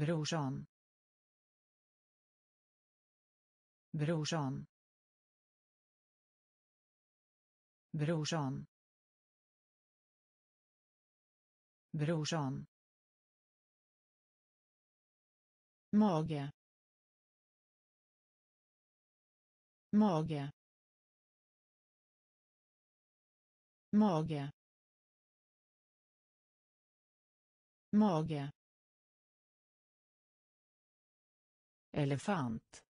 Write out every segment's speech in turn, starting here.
brorsan brorsan brorsan brorsan mage. Mage. Mage. Mage. Elefant.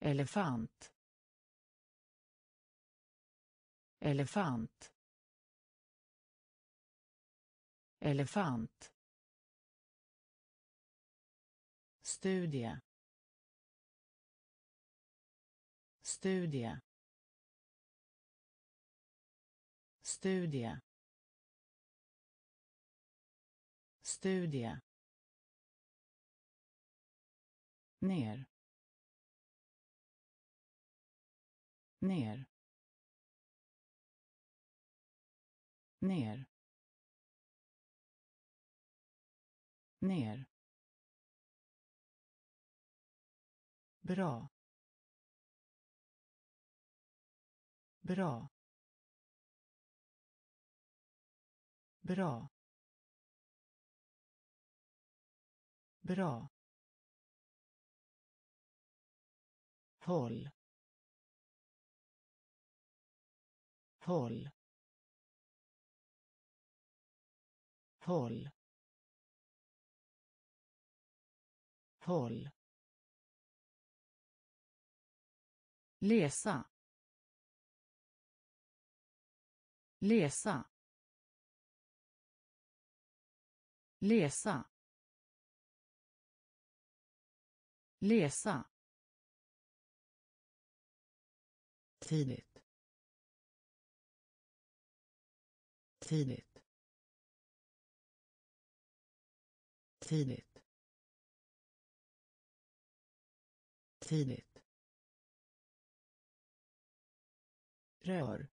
Elefant. Elefant. Elefant. Studie. Studie. Studie. Studie. Ner. Ner. Ner. Ner. Bra. Bra. Bra. Bra. Håll håll håll håll Läsa. Läsa. Läsa. Läsa. Tidigt. Tidigt. Tidigt. Tidigt. Rör.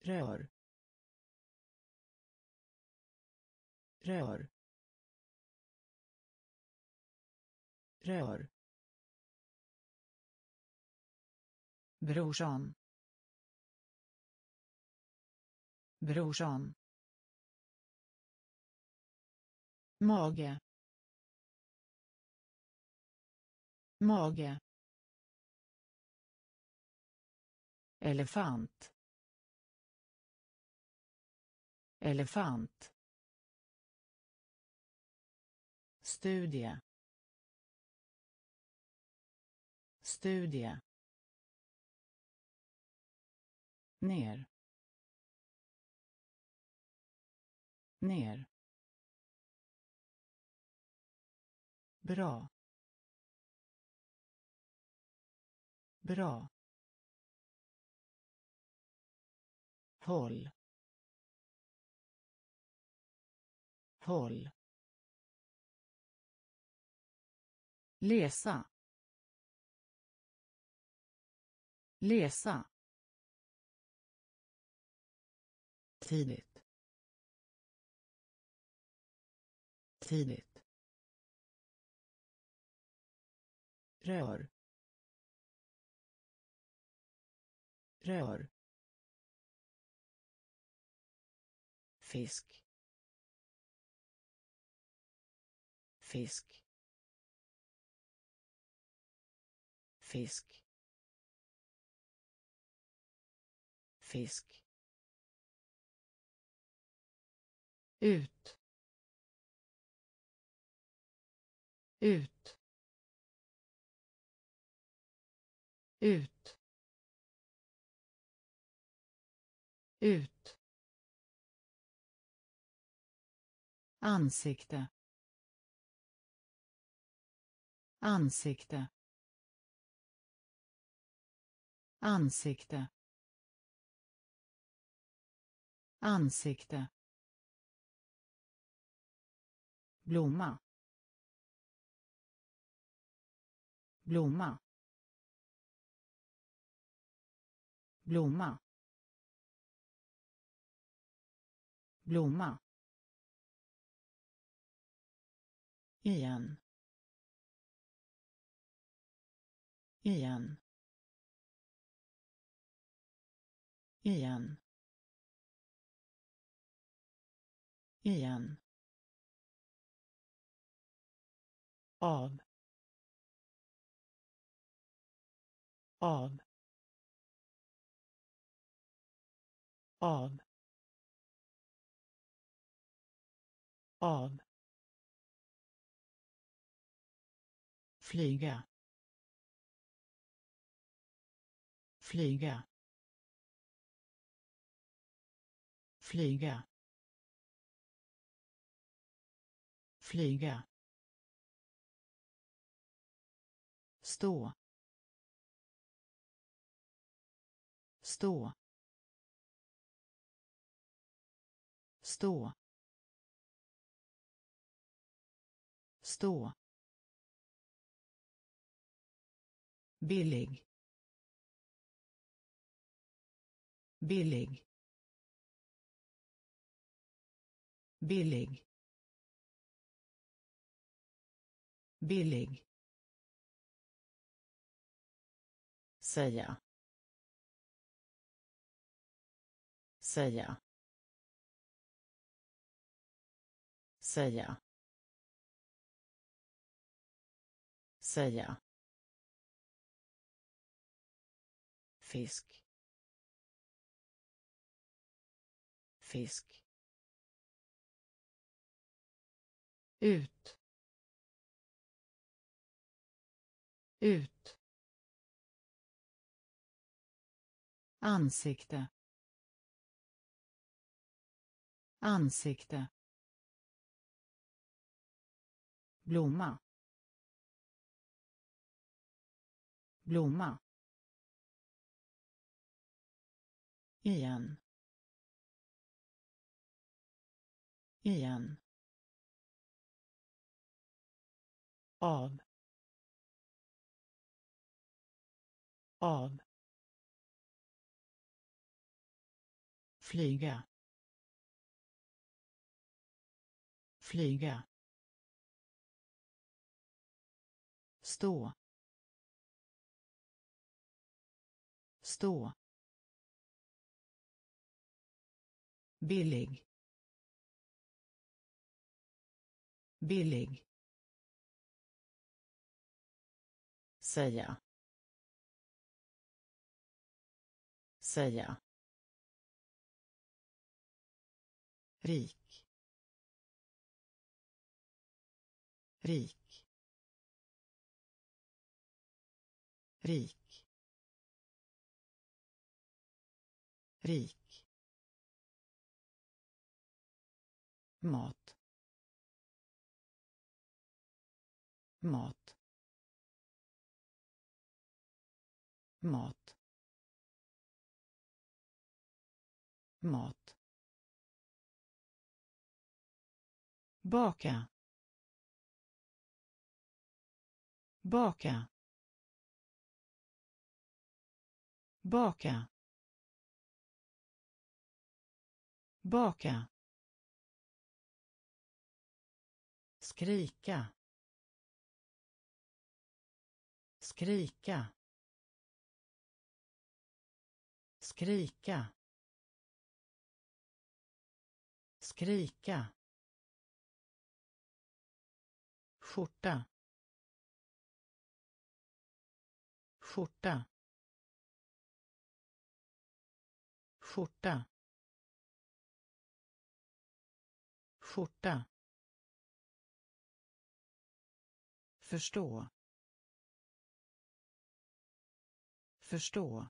Rör. Rör. Rör. Brorsan brorsan mage. Mage. Elefant. Elefant. Studie. Studie. Ner. Ner. Bra. Bra. Håll. Håll. Läsa. Läsa. Tidigt. Tidigt. Rör. Rör. Fisk. Fisk. Fisk. Fisk. Ut. Ut. Ut. Ut. Ansikte. Ansikte. Ansikte. Ansikte. Blomma. Blomma. Blomma. Blomma. Igen. Igen. Igen. Igen. Av. Av. Av. Av. Flyga. Flyga. Flyga. Flyga. Stå. Stå. Stå. Stå. Billig. Billig. Billig. Billig. Säga. Säga. Säga. Säga. Fisk. Fisk. Ut. Ut. Ansikte. Ansikte. Blomma. Blomma. Igen. Igen. Av. Av. flyga. Flyga. Stå. Stå. Billig. Billig. Säga. Säga. Rik. Rik. Rik. Rik. Mat. Mat. Mat. Mat. Baka. Baka. Baka. Baka. Skrika. Skrika. Skrika. Skrika. Skjorta. Skjorta. Skjorta. Skjorta. Förstå. Förstå.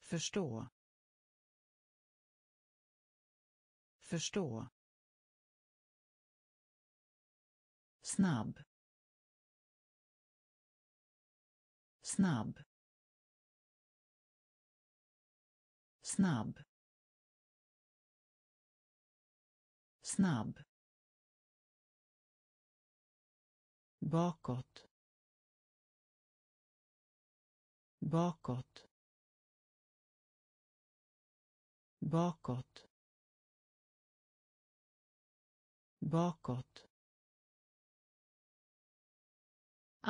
Förstå. Förstå. Snabb. Snabb. Snabb. Snabb. Bakåt. Bakåt. Bakåt. Bakåt.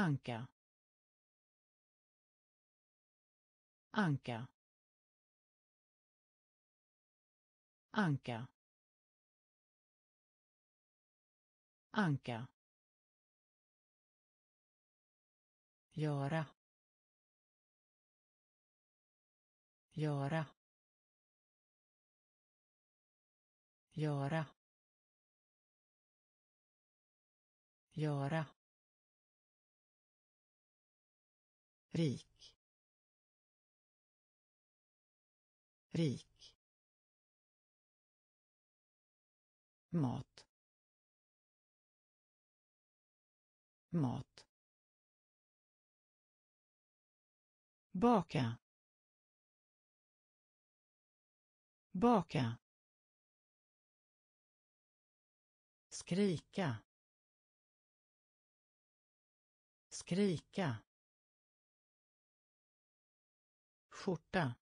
Anka. Anka. Anka. Anka. Göra. Göra. Göra. Göra. Rik. Rik. Mat. Mat. Baka. Baka. Skrika. Skrika. Skjorta.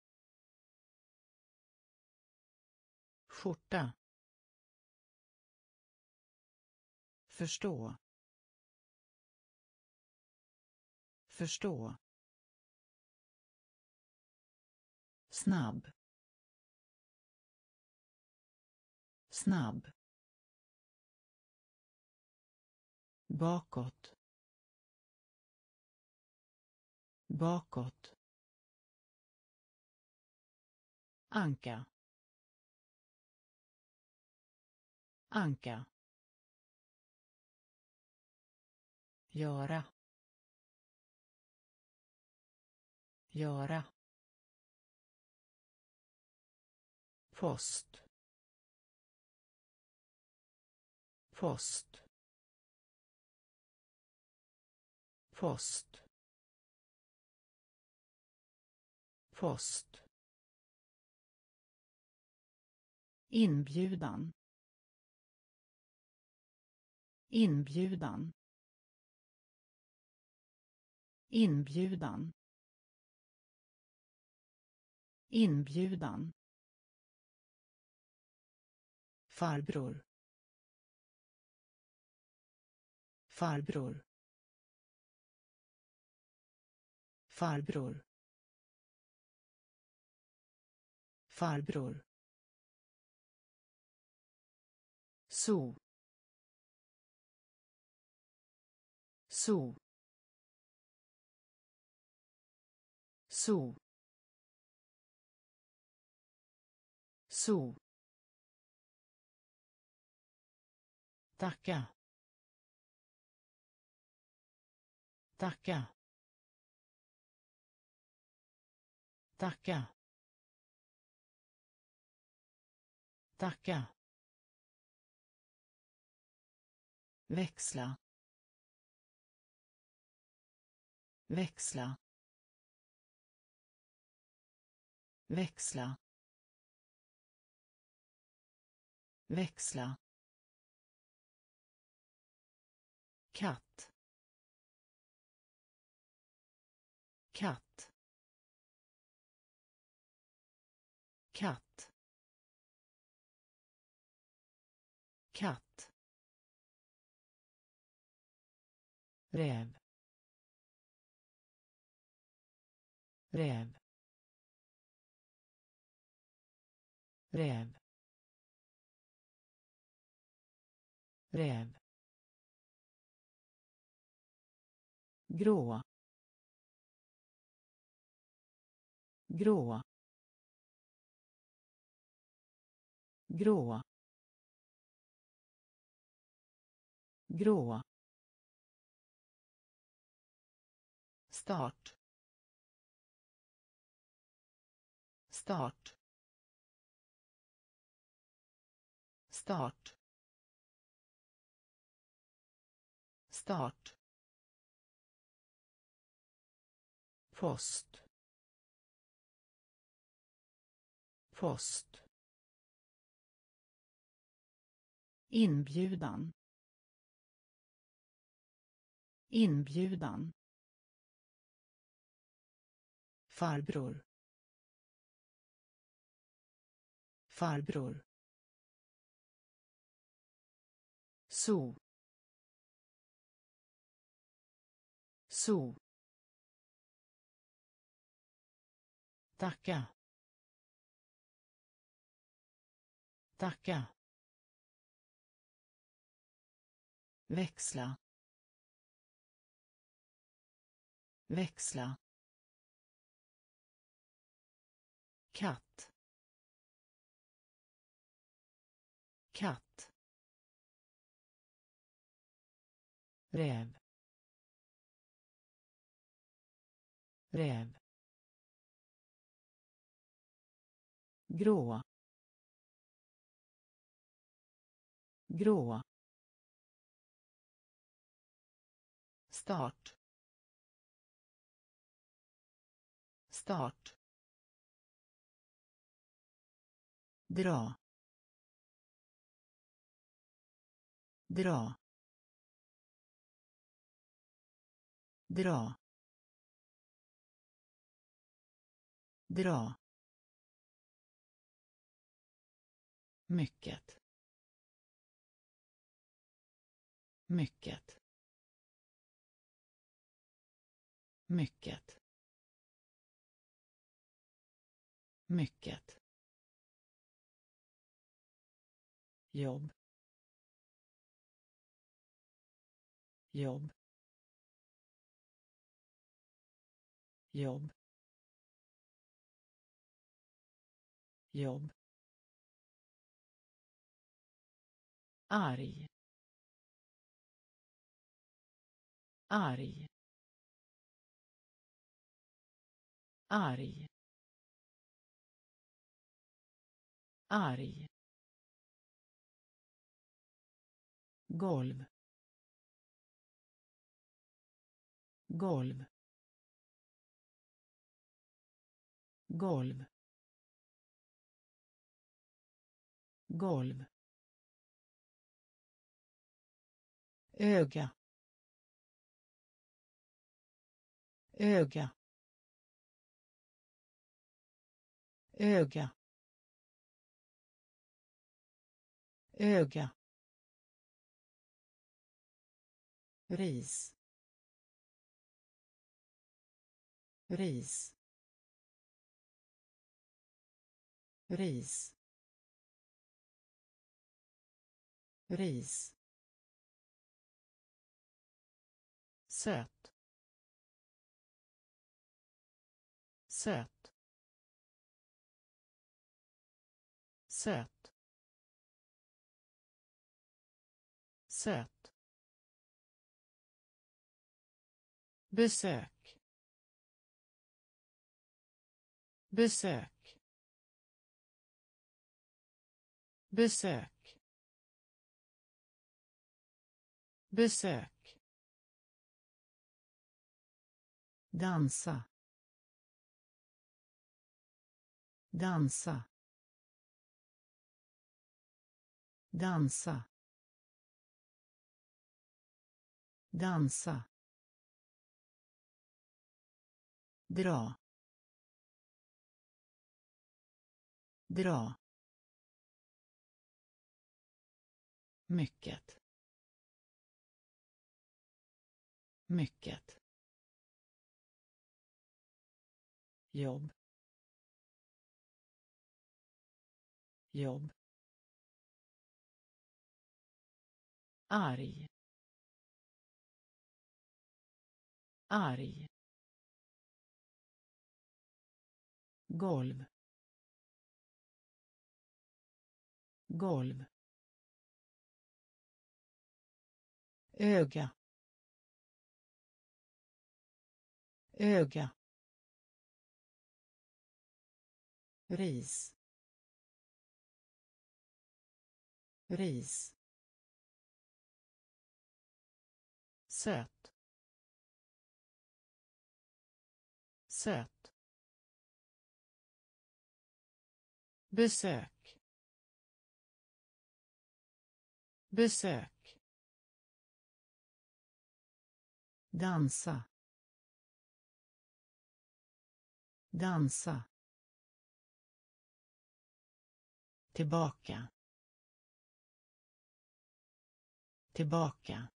Skjorta. Förstå. Förstå. Snabb. Snabb. Bakåt. Bakåt. Anka. Anka. Göra. Göra. Post. Post. Post. Post. Inbjudan. Inbjudan. Inbjudan. Inbjudan. Farbror. Farbror. Farbror. Farbror. So so so so tacka tacka tacka tacka växla. Växla. Växla. Växla. Katt. Katt. Katt. Katt. Räv räv räv räv grå grå grå. Grå. Start. Start. Start. Start. Post. Post. Inbjudan. Inbjudan farbror. Farbror. So. So. Tacka. Tacka. Växla. Växla. Katt. Katt. Räv. Räv. Grå. Grå. Start. Start. Dra. Dra. Dra. Dra. Mycket. Mycket. Mycket. Mycket. Jobb. Jobb. Jobb. Jobb. Arg. Arg. Arg. Arg. Golv. Golv. Golv. Golv. Öga. Öga. Öga. Öga. Ris ris ris ris söt. Söt. Söt. Söt. Besök. Besök. Besök. Besök. Dansa. Dansa. Dansa. Dansa. Dra. Dra. Mycket. Mycket. Jobb. Jobb. Arg. Arg. Golv. Golv. Öga. Öga. Ris. Ris. Söt. Söt. Besök. Besök. Dansa. Dansa. Tillbaka. Tillbaka.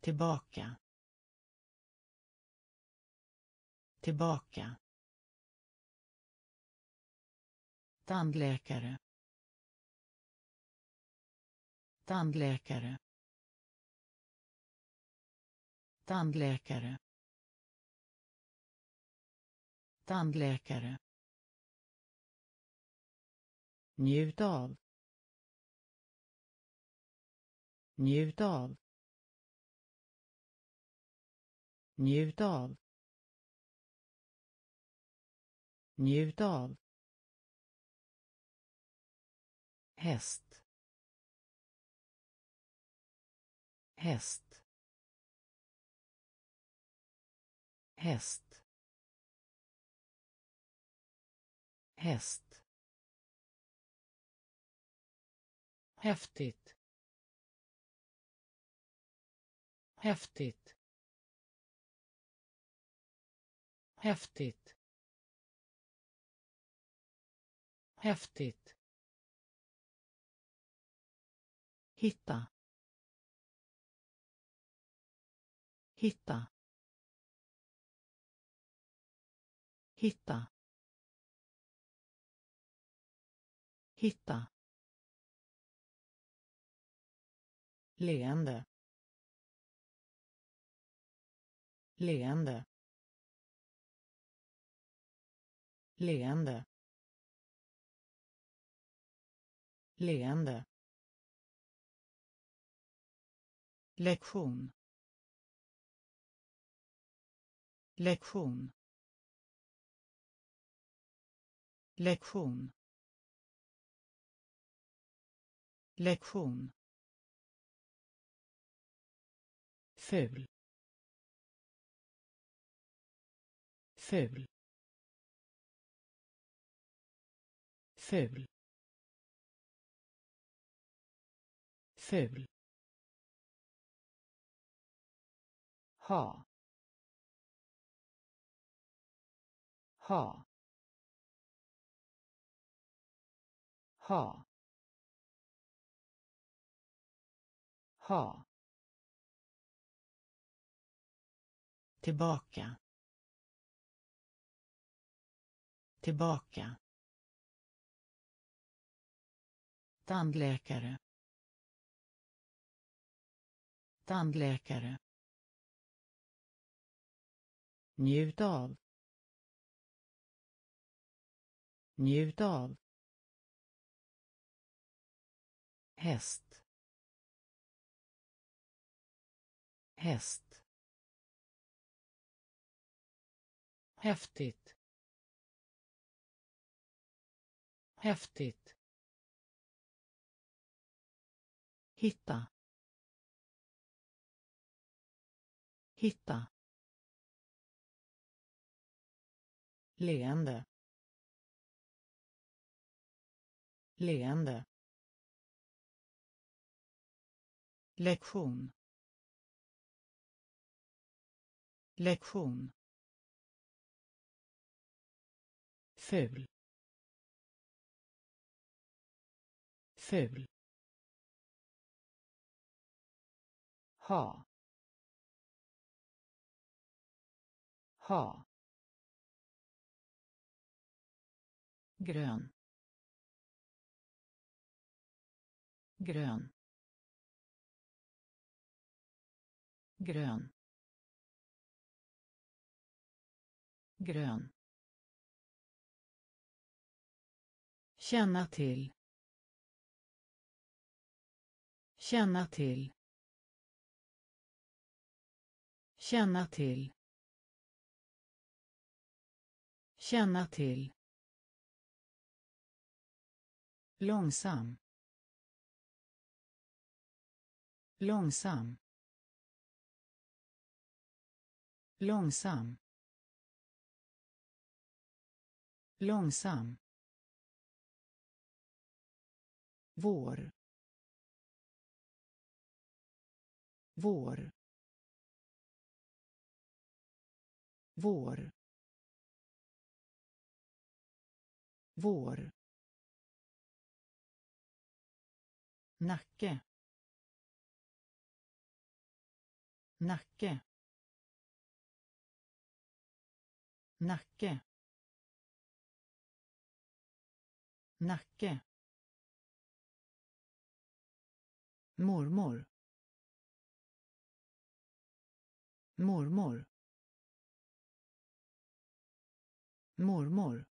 Tillbaka. Tillbaka. Tandläkare. Tandläkare. Tandläkare. Tandläkare. Njut av. Njut av. Njut av. Njut av. häst. Häst. Häst. Häst. Häftigt. Häftigt. Häftigt. Häftigt. Hitta. Hitta. Hitta. Hitta. Leende. Leende. Leende. Leende. Lektion. Lektion. Lektion. Lektion. Ful. Ful. Ful ha ha ha ha. Tillbaka. Tillbaka. Tandläkare. Tandläkare njut av. Njut av. Häst. Häst. Häftigt. Häftigt. Hitta. Hitta. Leende. Leende. Lektion. Lektion. Ful. Ful. Ha. Ha. Grön. Grön. Grön. Grön. Känna till. Känna till. Känna till. Känna till. Långsam. Långsam. Långsam. Långsam. Vår. Vår. Vår. Vår. Nacke. Nacke. Nacke. Nacke. Mormor. Mormor. Mormor.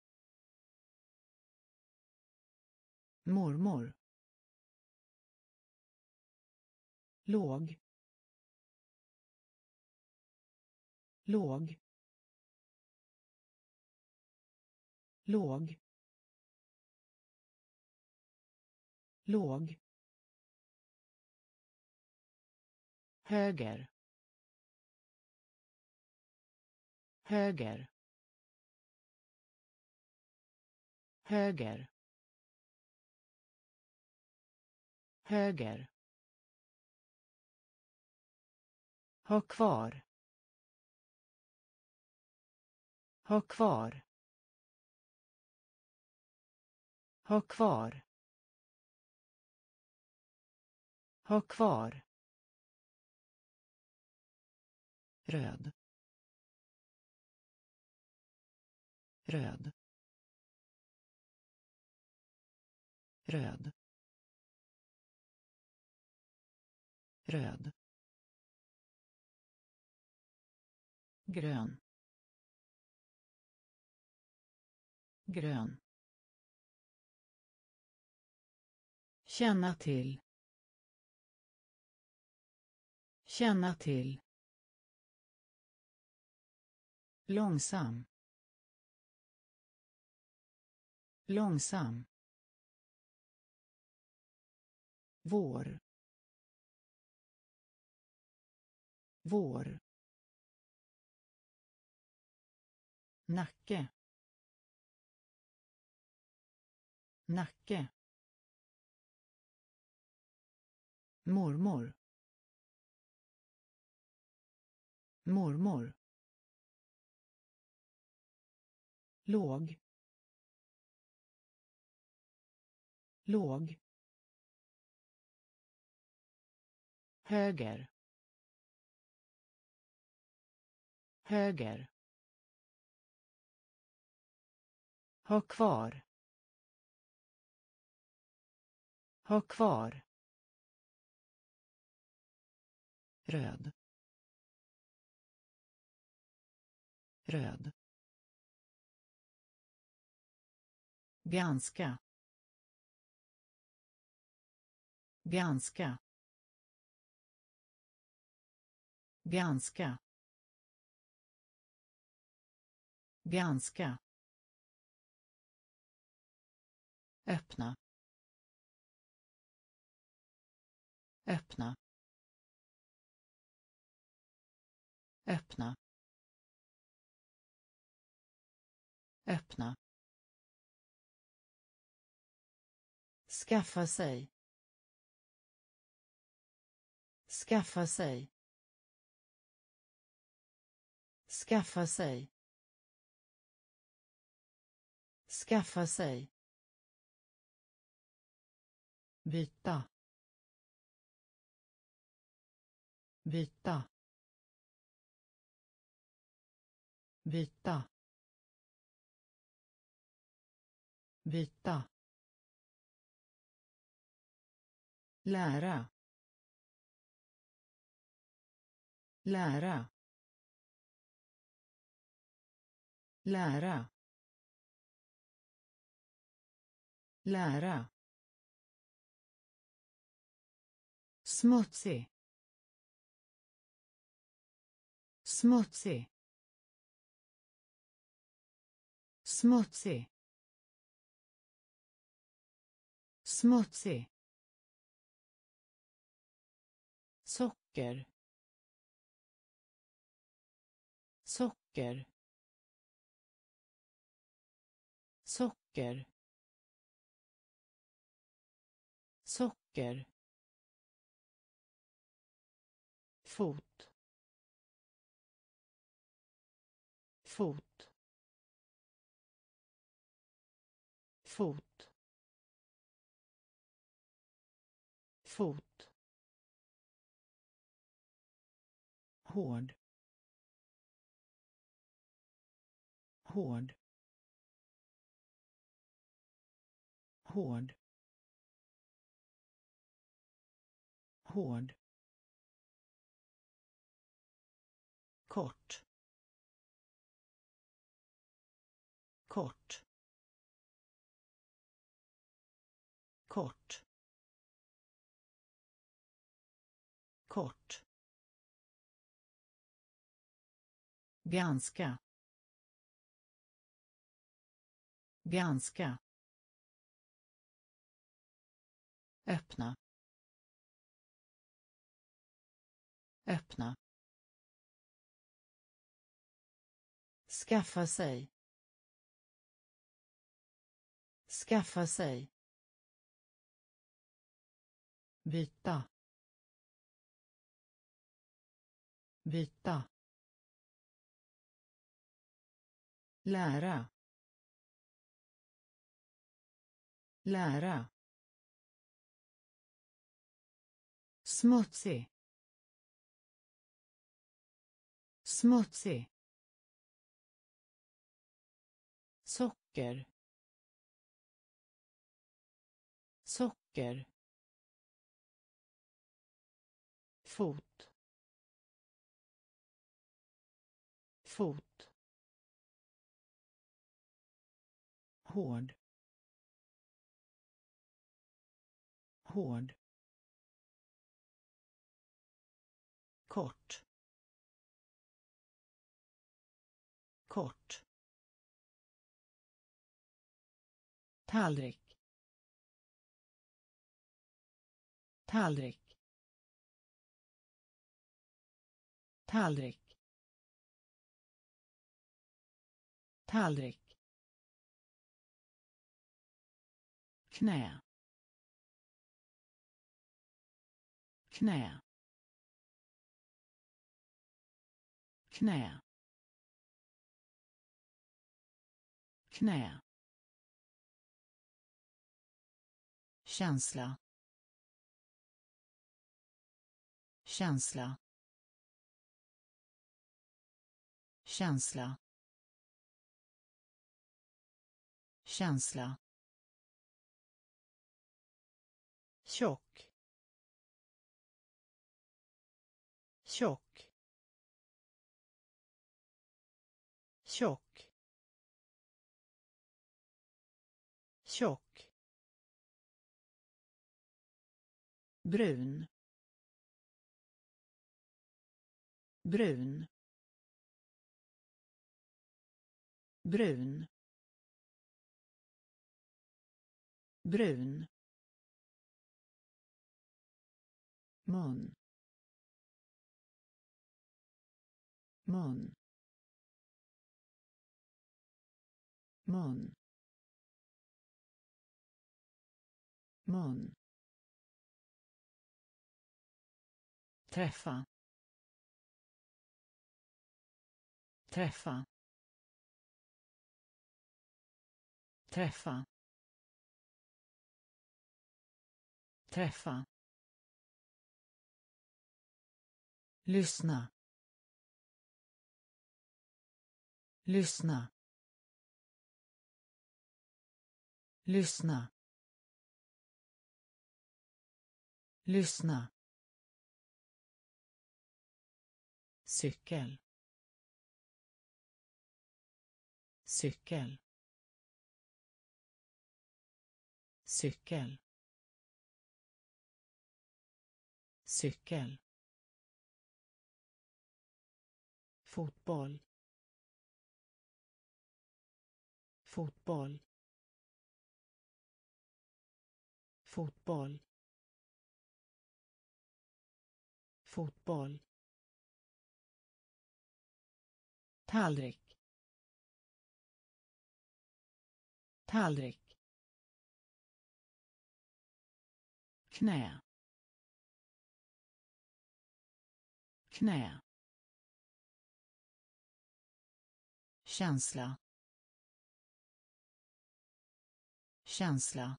Mormor. Låg. Låg. Låg. Låg. Höger. Höger. Höger. Höger. Ha kvar. Ha kvar. Ha kvar. Ha kvar. Röd. Röd. Röd. Röd. Grön. Grön. Känna till. Känna till. Långsam. Långsam. Vår. Vår. Nacke. Nacke. Mormor. Mormor. Låg. Låg. Höger. Höger. Ha kvar. Ha kvar. Röd. Röd. Ganska ganska ganska ganska öppna. Öppna. Öppna. Öppna. Skaffa sig. Skaffa sig. Skaffa sig. Skaffa sig vita. Vita. Vita. Vita. Lära. Lära. Lära. Lära. Smutsig. Smutsig. Smutsig. Smutsig. Socker. Socker. Socker. Socker. Fot. Fot. Fot. Fot. Hård. Hård. Hård. Hård kort. Kort. Kort. Kort. Ganska ganska öppna. Öppna. Skaffa sig. Skaffa sig. Byta. Byta. Lära. Lära. Smutsig. Smutsig. Socker. Socker. Fot. Fot. Hård. Hård. Kort. Kort. Tallrik. Tallrik. Tallrik. Tallrik. Knä. Knä. Knä. Knä. Känsla. Känsla. Känsla. Känsla. Tjock. Tjock. Tjock. Tjock. Brun. Brun. Brun. Brun. Mun. Mun. Mun. Mun. Träffa. Träffa. Träffa. Träffa. Lyssna. Lyssna. Lyssna. Lyssna. Cykel. Cykel. Cykel. Cykel. Fotboll. Fotboll. Fotboll. Fotboll. Tallrik. Tallrik. Knä. Knä. Känsla. Känsla.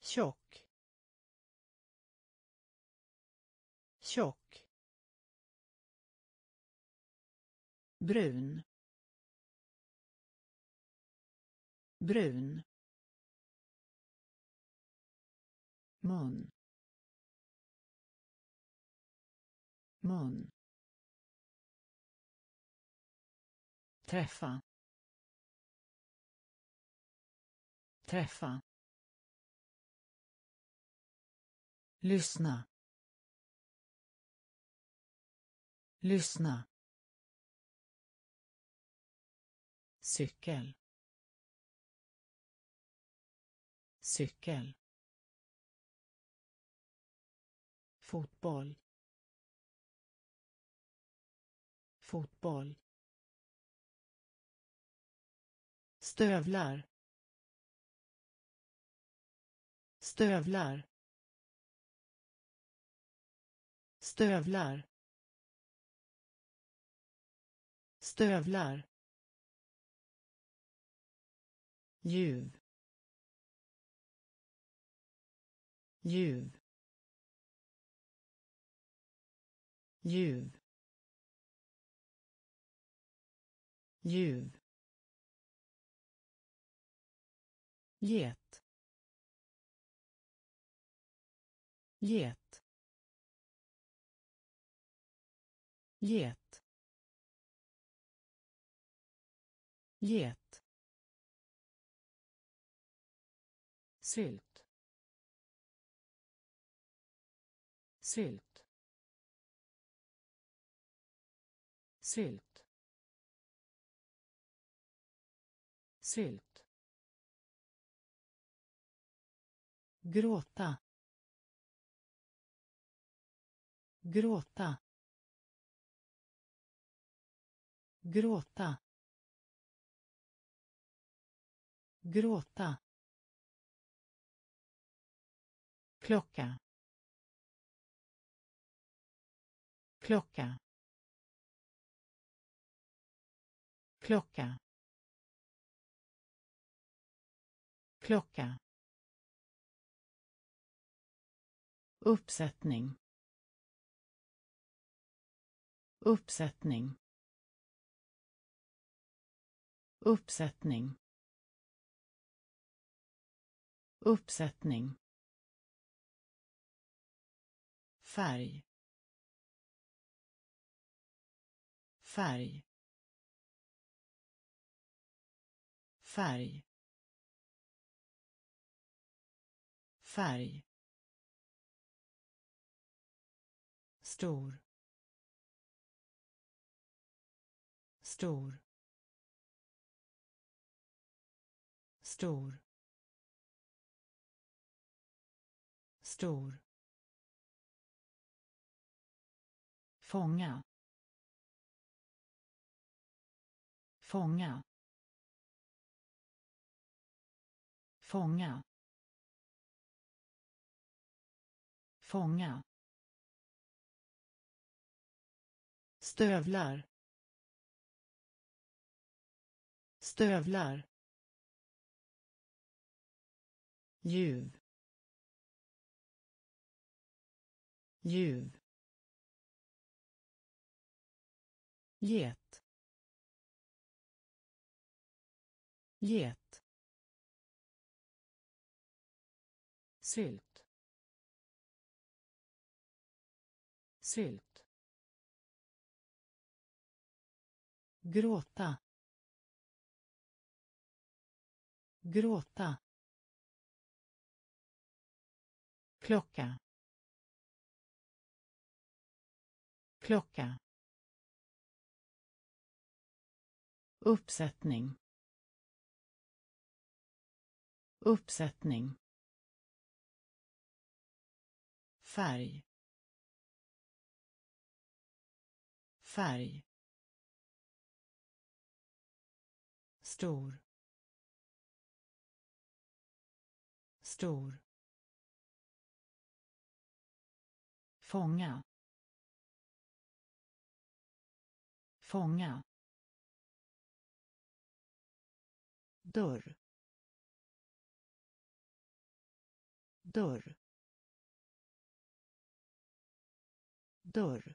Tjock. Tjock. Brun. Brun. Mun. Mun. Träffa. Träffa. Lyssna. Lyssna. Cykel. Cykel. Fotboll. Fotboll. Stövlar. Stövlar. Stövlar. Stövlar. Ljuv. Ljuv. Ljuv. Ljuv. Get. Get. Get. Get. Sylt. Sylt. Sylt. Sylt. Gråta. Gråta. Gråta. Gråta. Klocka. Klocka. Klocka. Klocka. Uppsättning. Uppsättning. Uppsättning. Uppsättning färg. Färg. Färg. Färg. Stor. Stor. Stor. Stor. Fånga fånga fånga fånga. Stövlar stövlar. Ljuv ljuv. Get. Get. Sylt. Sylt. Gråta. Gråta. Klocka. Klocka. Uppsättning. Uppsättning. Färg. Färg. Stor. Stor. Fånga. Fånga. Dörr. Dörr. Dörr.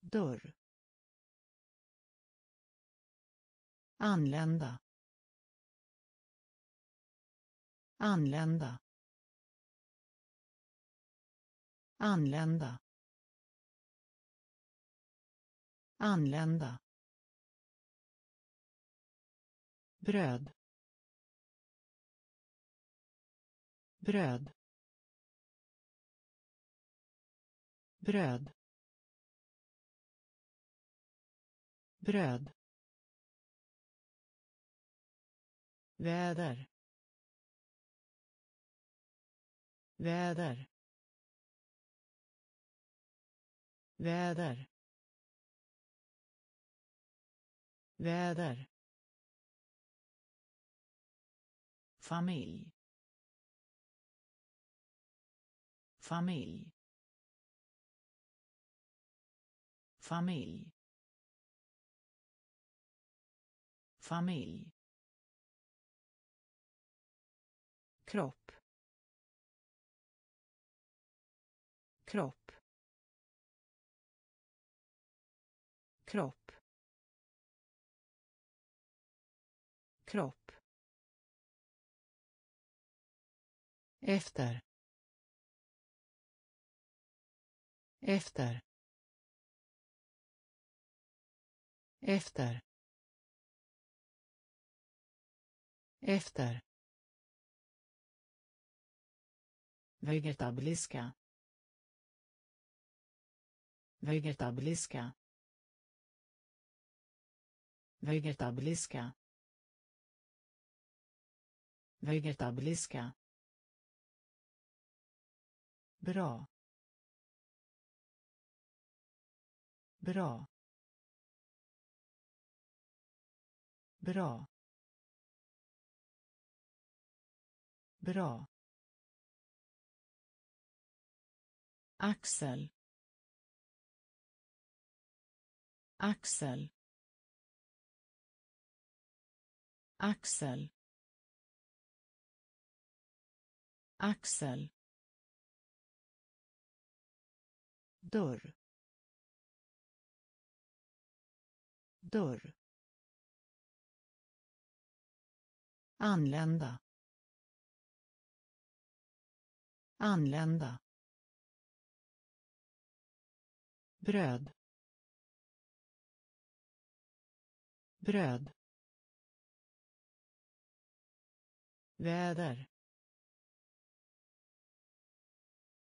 Dörr. Anlända. Anlända. Anlända. Anlända. Bröd. Bröd. Bröd. Bröd. Väder. Väder. Väder. Väder. Familj. Familj. Familj. Familj. Kropp. Kropp. Kropp. Kropp. Efter. Efter. Efter. Efter. Vegetabiliska vegetabiliska vegetabiliska vegetabiliska bra. Bra. Bra. Bra. Axel. Axel. Axel. Axel. Dörr. Dörr. Anlända. Anlända. Bröd. Bröd. Väder.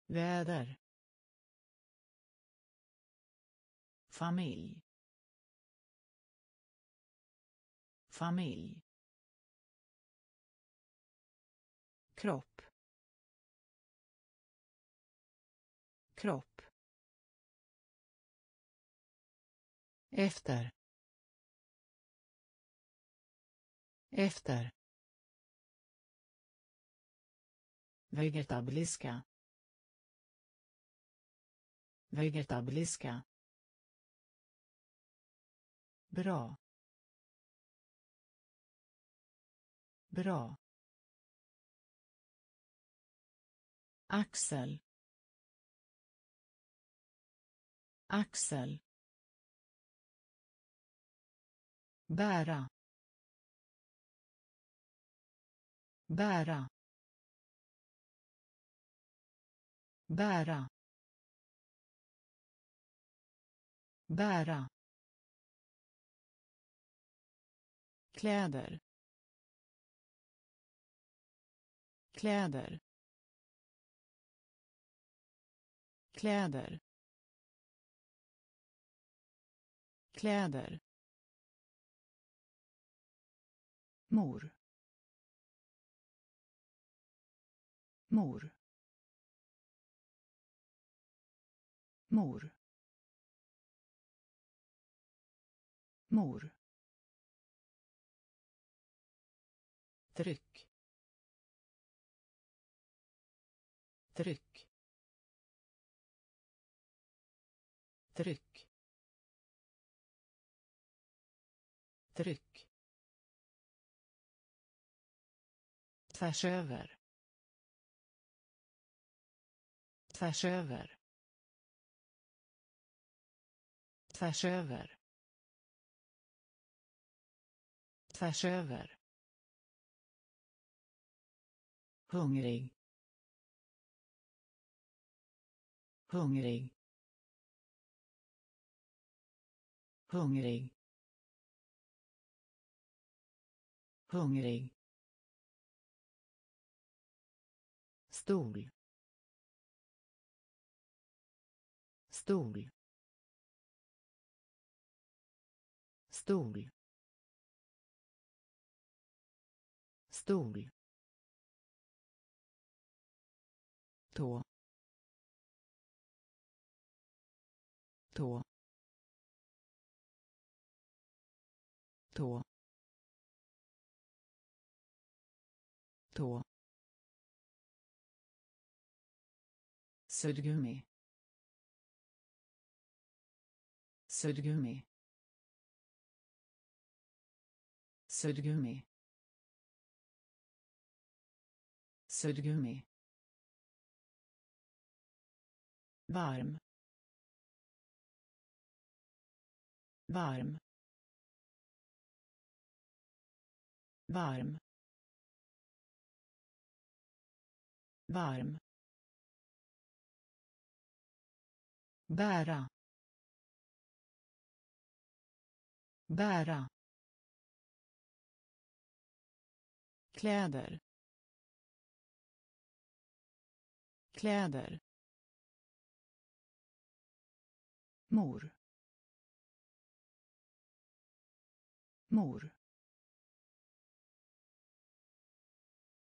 Väder. Familj. Familj. Kropp. Kropp. Efter. Efter. Vegetabiliska. Vegetabiliska bra. Bra. Axel. Axel. Bära. Bära. Bära. Bära. Kläder. Kläder. Kläder. Kläder. Mor. Mor. Mor. Mor. Tryck. Tryck. Tryck. Tryck. Tvärs över. Tvärs över. Tvärs över. Tvärs över. Hungrig. Hungrig. Hungrig. Hungrig. Stol. Stol. Stol. Stol. Tå tå tå tå suddgummi suddgummi suddgummi suddgummi varm varm varm varm. Bära bära. Kläder kläder. Mor. Mor.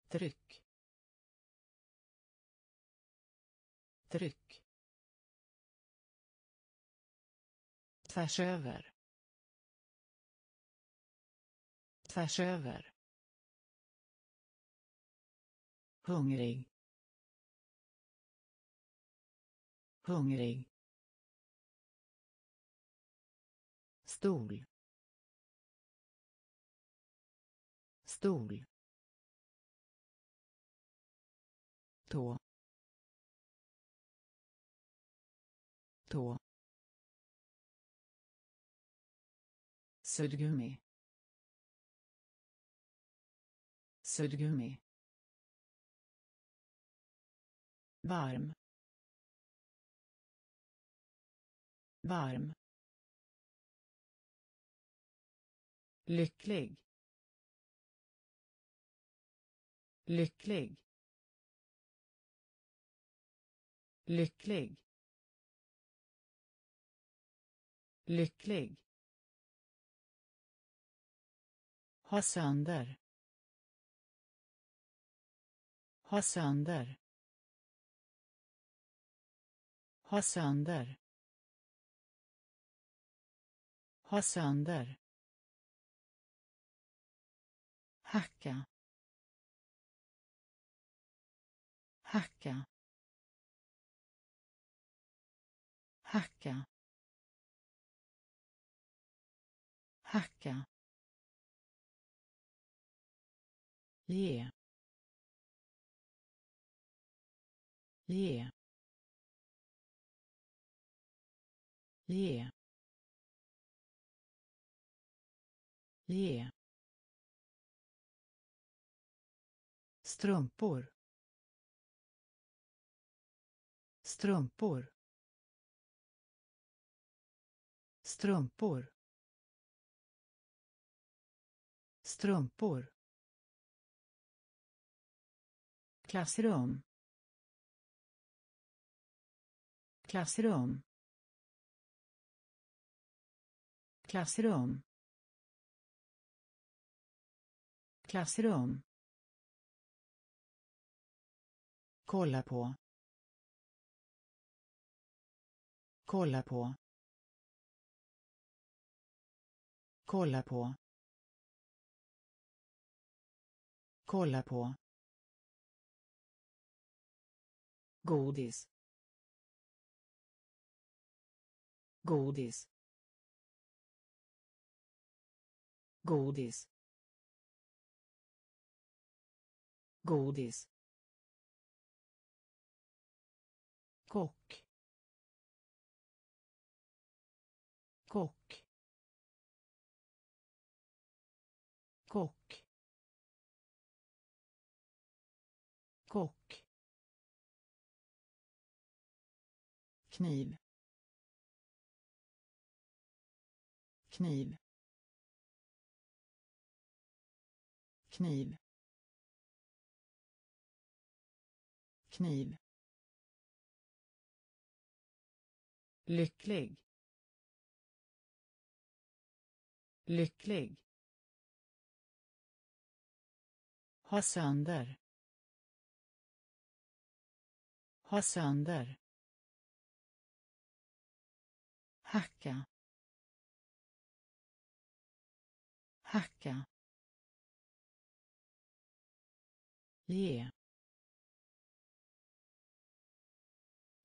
Tryck. Tryck. Tvärs över. Tvärs över. Hungrig. Hungrig. Stol. Stol. Tå. Tå. Suddgummi. Suddgummi. Varm. Varm. Lycklig. Lycklig. Lycklig. Lycklig. Ha sönder. Ha sönder. Ha sönder. Ha sönder. Hacka. Hacka. Hacka. Hacka. Ge. Ge. Ge. Ge. Strumpor. Strumpor. Strumpor. Strumpor. Klassrum. Klassrum. Klassrum. Klassrum. Kolla på. Kolla på. Kolla på. Kolla på. Godis. Godis. Godis. Godis. Kock. Kock. Kock. Kock. Kniv. Kniv. Kniv. Kniv. Lycklig. Lycklig. Ha sönder. Ha sönder. Hacka. Hacka. Ge.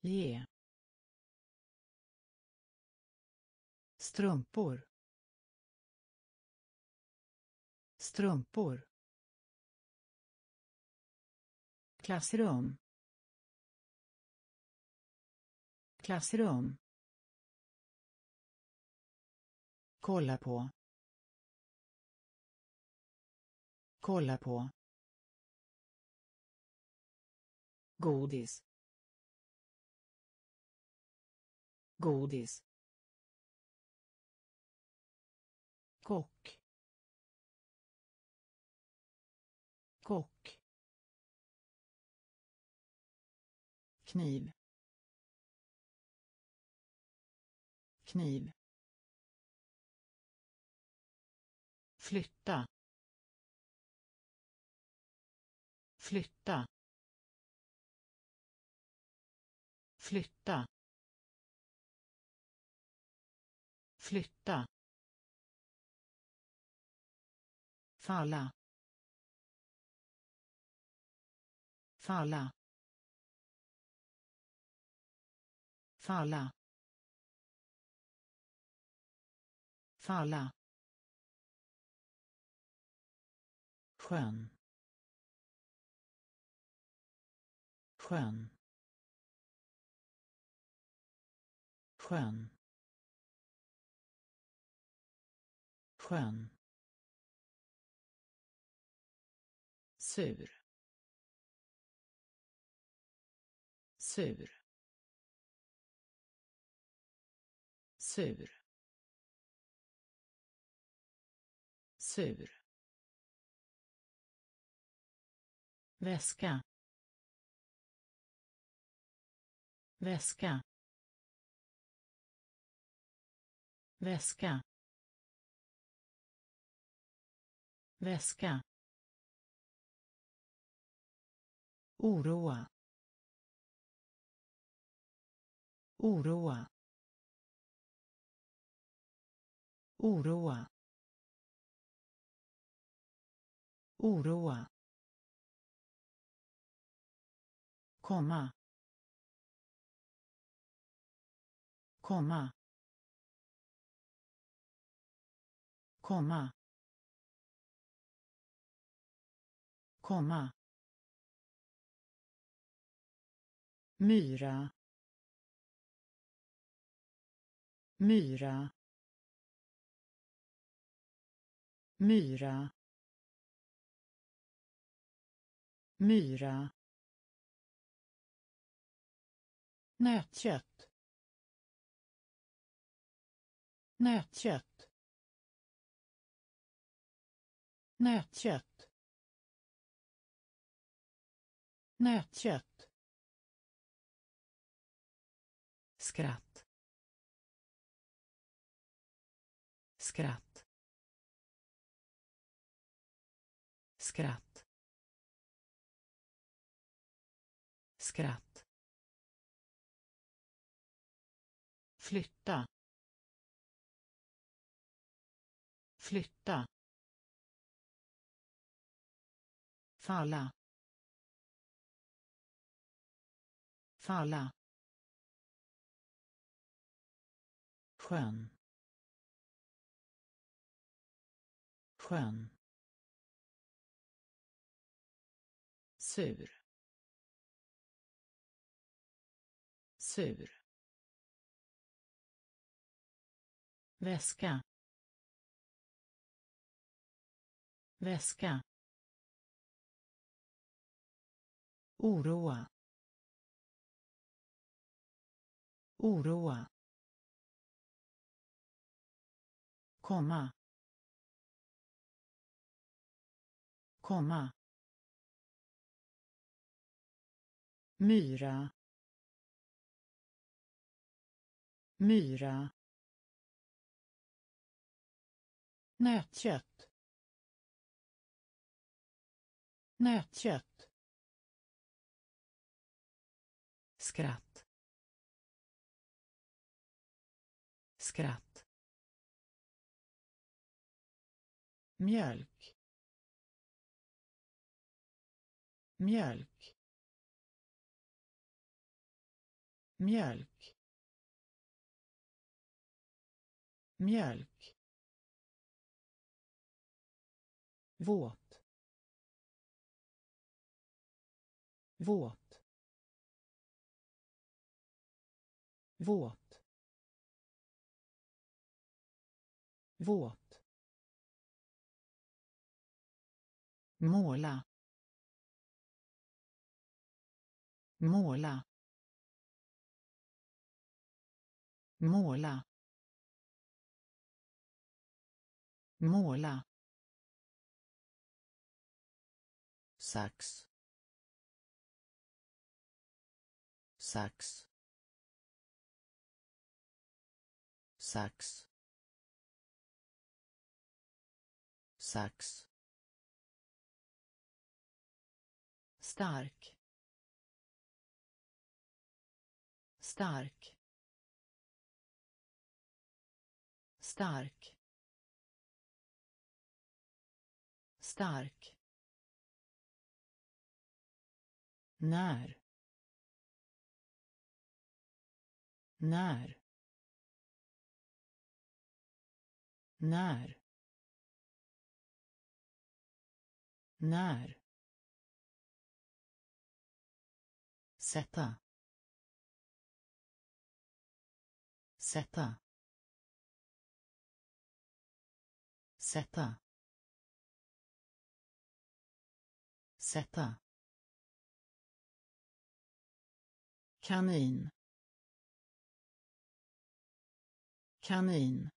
Ge. Strumpor. Strumpor. Klassrum. Klassrum. Kolla på. Kolla på. Godis. Godis. Kock. Kock. Kniv. Kniv. Flytta. Flytta. Flytta. Flytta. Falla falla falla falla skön. Skön. Skön. Skön. Sur. Sur. Sur. Sur. Väska. Väska. Väska. Väska. Oroa. Oroa. Oroa. Oroa. Komma. Komma. Komma. Komma myra. Myra. Myra. Myra. Nötkött. Nötkött. Nötkött. Nötkött. Skratt. Skratt. Skratt. Skratt. Flytta. Flytta. Falla. Falla. Skön. Skön. Sur. Sur. Väska. Väska. Oroa. Oroa. Komma. Komma. Myra. Myra. Nötkött. Nötkött. Skratt. Skratt. Mjölk. Mjölk. Mjölk. Mjölk. Våt. Våt. Våt. Våt. Måla måla måla måla. Sax. Sax. Sax. Sax. Stark. Stark. Stark. Stark. När. När. När. När. Sätta. Sätta. Sätta. Sätta. Kanin. Kanin.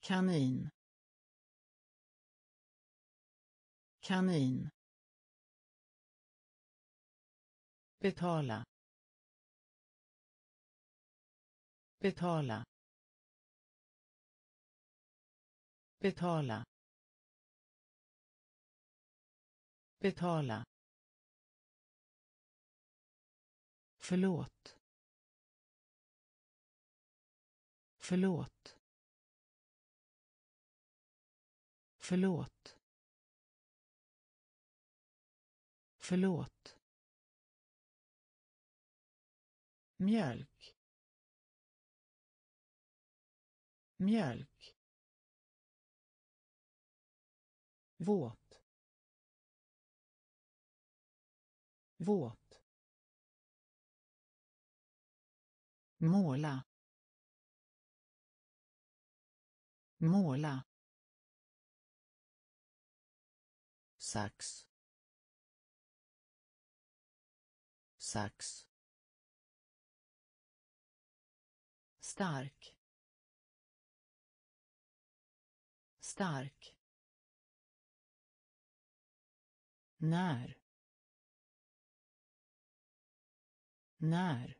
Kanin. Kanin betala. Betala. Betala. Betala. Förlåt. Förlåt. Förlåt. Förlåt. Mjölk. Mjölk. Våt. Våt. Måla. Måla. Sax. Sax. Stark. Stark. När. När.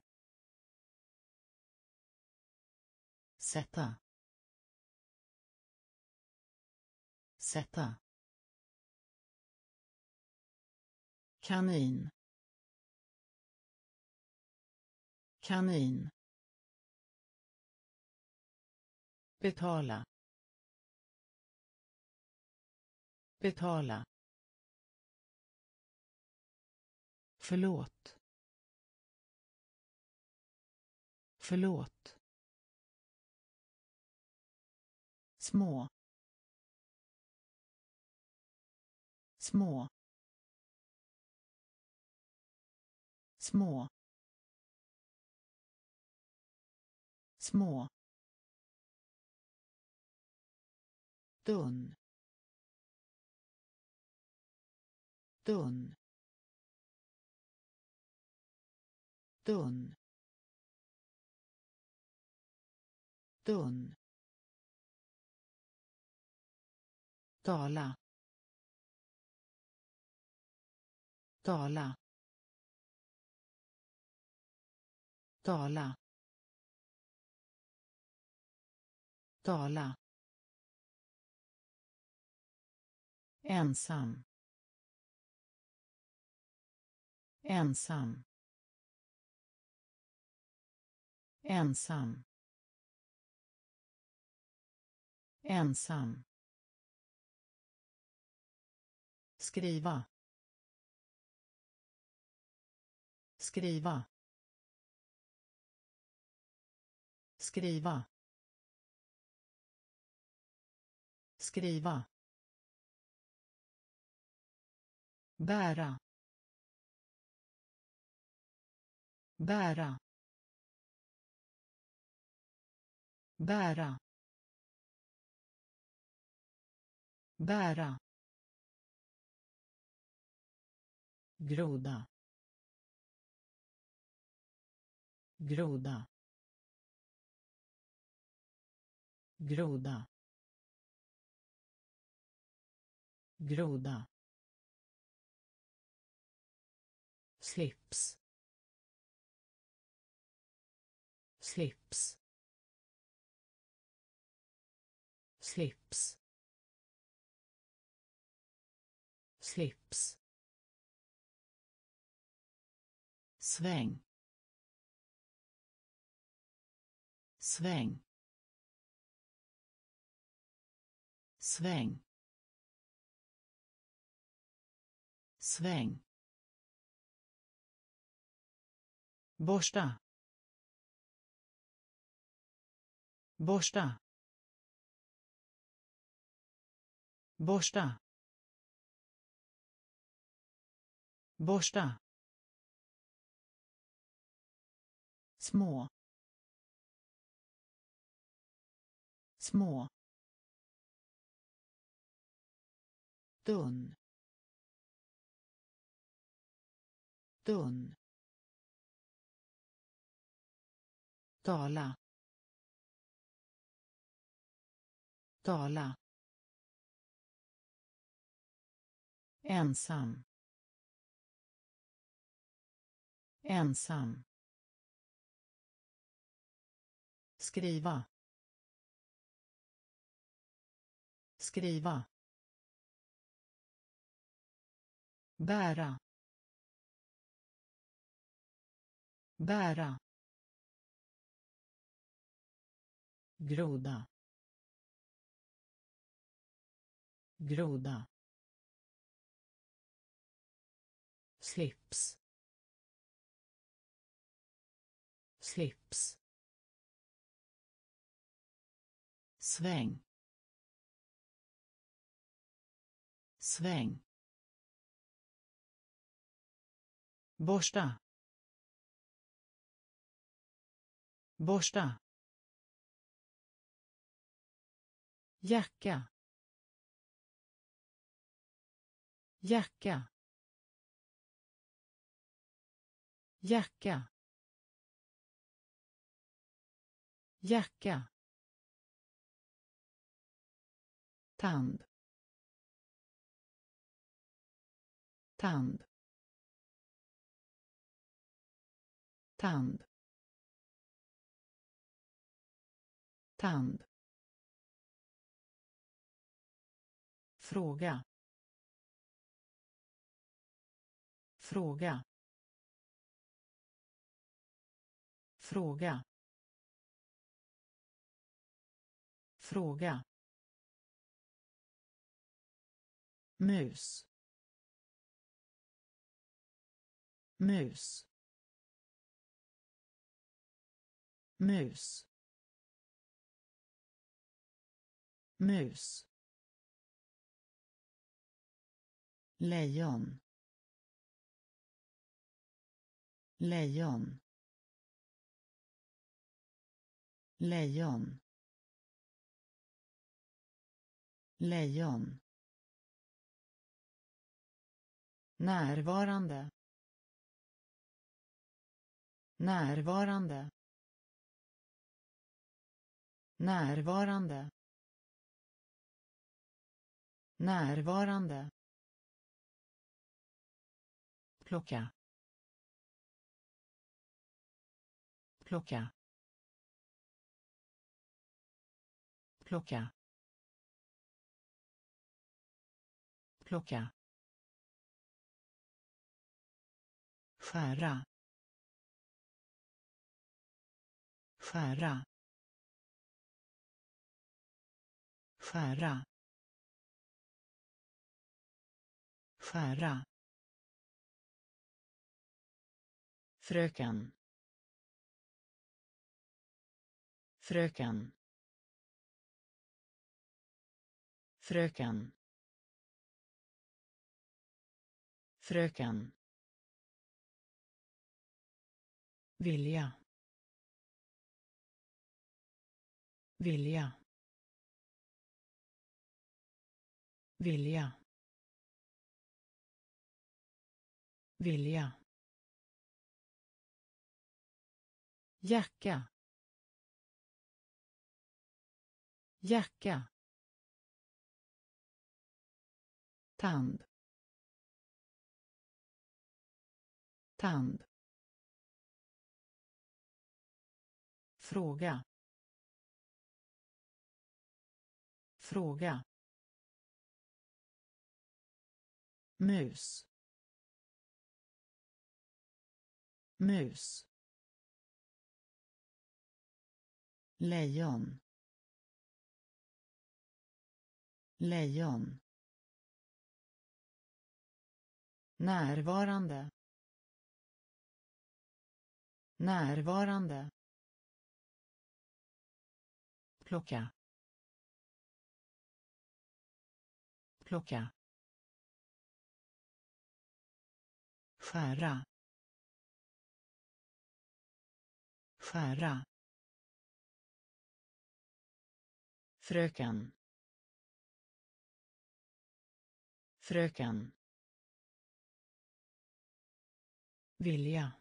Sätta. Sätta. Kanin. Kanin. Betala. Betala. Förlåt. Förlåt. Små. Små. Små. Små. Tunn tunn tunn tunn tala. Tala. Tala. Tala. Ensam. Ensam. Ensam. Ensam. Skriva. Skriva. Skriva. Skriva. Bära. Bära. Bära. Bära. Groda. Groda. Groda. Groda. Slips. Slips. Slips. Slips. Sväng. Sväng. Sväng. Sväng borsta. Borsta. Borsta. Borsta. Små. Små. Tunn tunn tala. Tala. Ensam. Ensam. Skriva. Skriva. Bära. Bära. Groda groda slips slips sväng sväng borsta borsta. Jacka jacka jacka jacka tand. Tand. Tand. Tand. Fråga. Fråga. Fråga. Fråga. Mus. Mus. Mus. Mus. Lejon. Lejon. Lejon. Lejon. Närvarande. Närvarande. Närvarande. Närvarande plocka. Plocka. Plocka. Plocka. Skära. Skära. Skära. Skära. Fröken. Fröken. Fröken. Fröken. Vilja. Vilja. Vilja. Vilja. Jacka jacka tand. Tand. Fråga. Fråga. Mus. Mus. Lejon. Lejon. Närvarande. Närvarande. Plocka. Plocka. Skära. Skära. Fröken. Fröken. Vilja.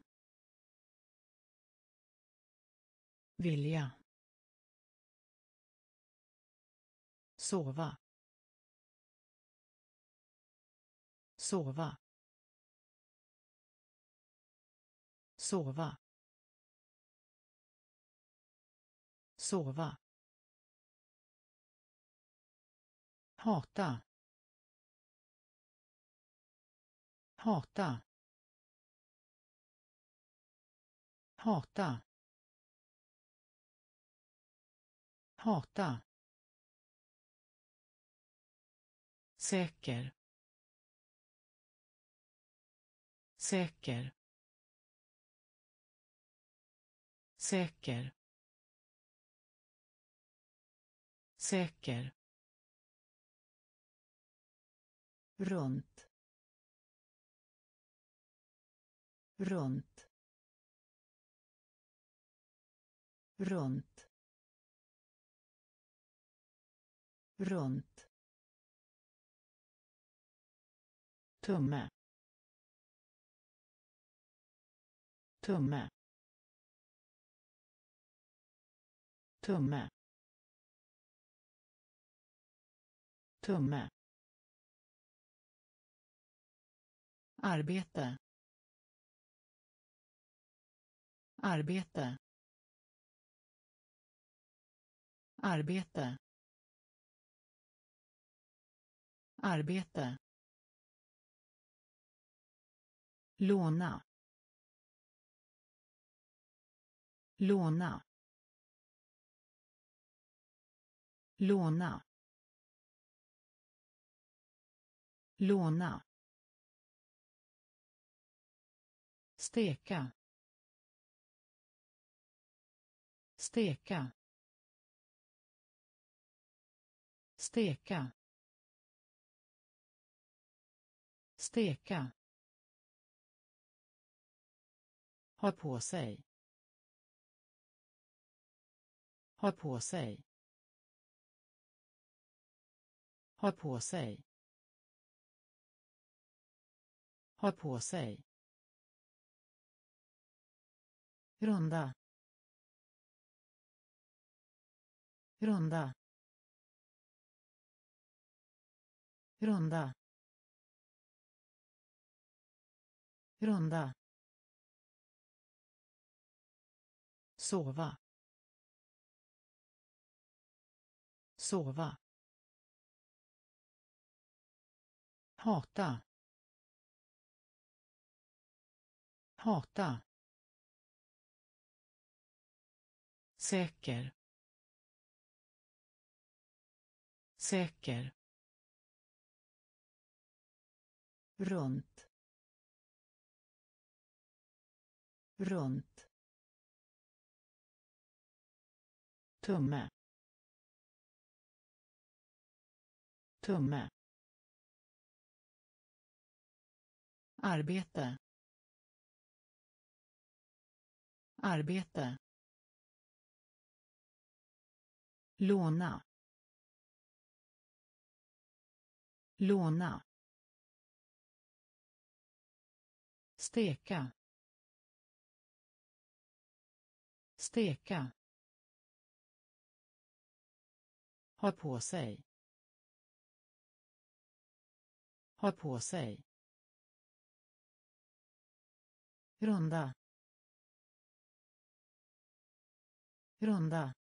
Vilja. Sova. Sova. Sova. Sova. Hata. Hata. Hata. Hata. Säker. Säker. Säker. Säker. Runt. Runt. Runt. Runt. Tumme. Tumme. Tumme. Tumme. Arbete. Arbete. Arbete. Arbete. Låna. Låna. Låna. Låna. Steka steka steka steka. Ha på sig ha på sig ha på sig ha på sig. Runda. Runda. Runda. Runda. Sova. Sova. Hata. Hata. Säker. Säker. Runt. Runt. Tumme. Tumme. Arbete. Arbete. Låna. Låna. Steka. Steka. Ha på sig. Ha på sig. Runda. Runda.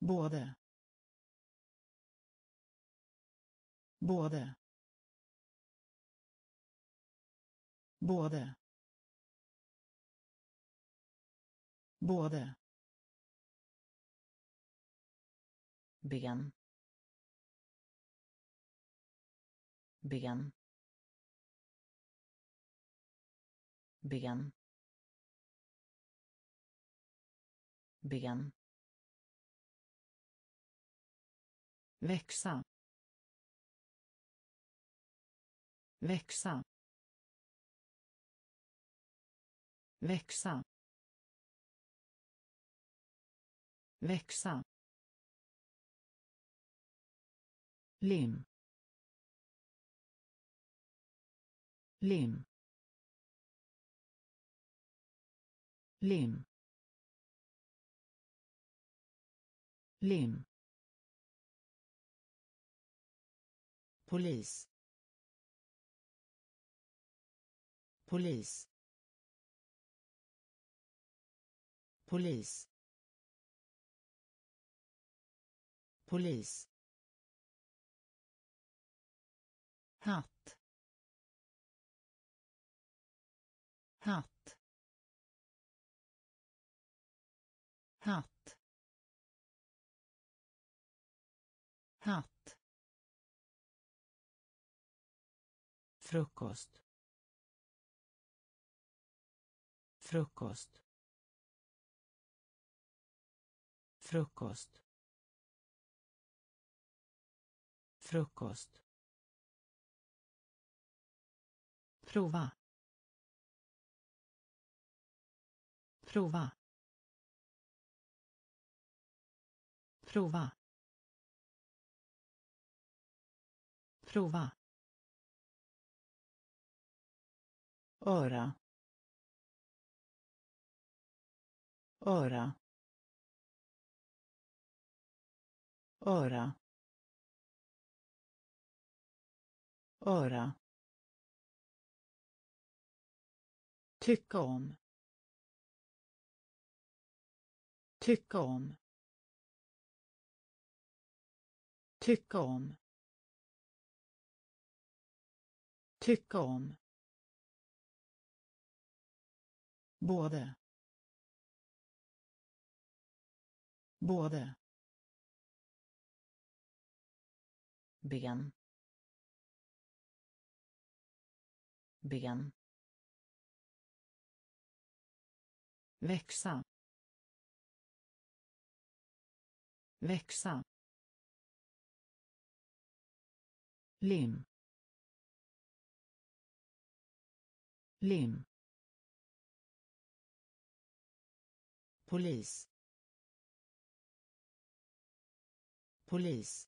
Både. Både. Både. Både. Ben. Ben. Ben. Ben. Växa. Växa. Växa. Växa. Lim. Lim. Lim. Lim. Polis polis polis polis hatt frukost. Frukost. Frukost. Frukost. Prova. Prova. Prova. Prova. Öra. Öra. Öra. Öra. Tycka om. Tycka om. Tycka om. Tycka om. Både. Både. Ben. Ben. Växa. Växa. Lim. Lim. Polis. Polis.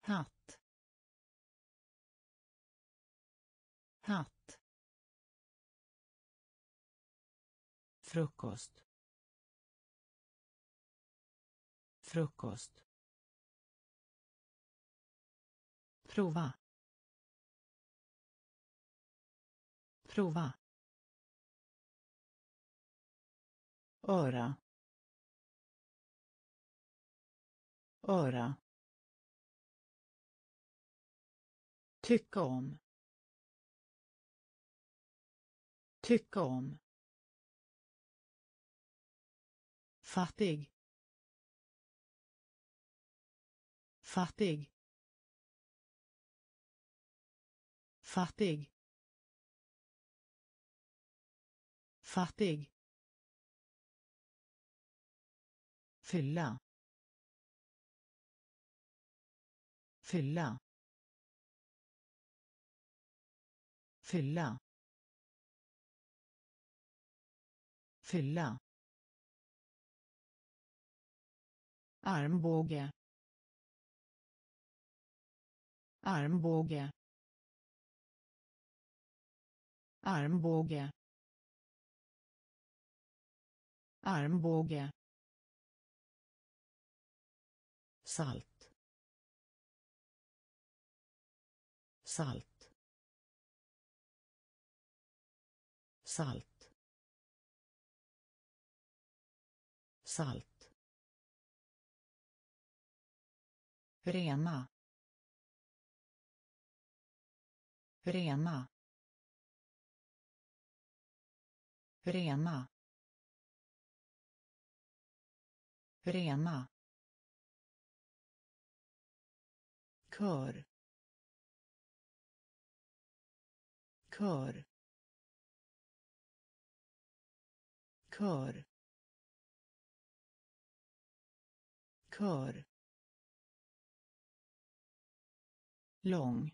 Hatt. Hatt. Frukost. Frukost. Prova. Prova. Öra. Öra. Tycka om. Tycka om. Fattig. Fattig. Fattig. Fattig. Fylla. Fylla. Fylla. Fylla. Armbåge. Armbåge. Armbåge. Armbåge. Salt. Salt. Salt. Salt. Rena. Rena. Rena. Rena. Kör. Kör. Kör. Kör. Lång.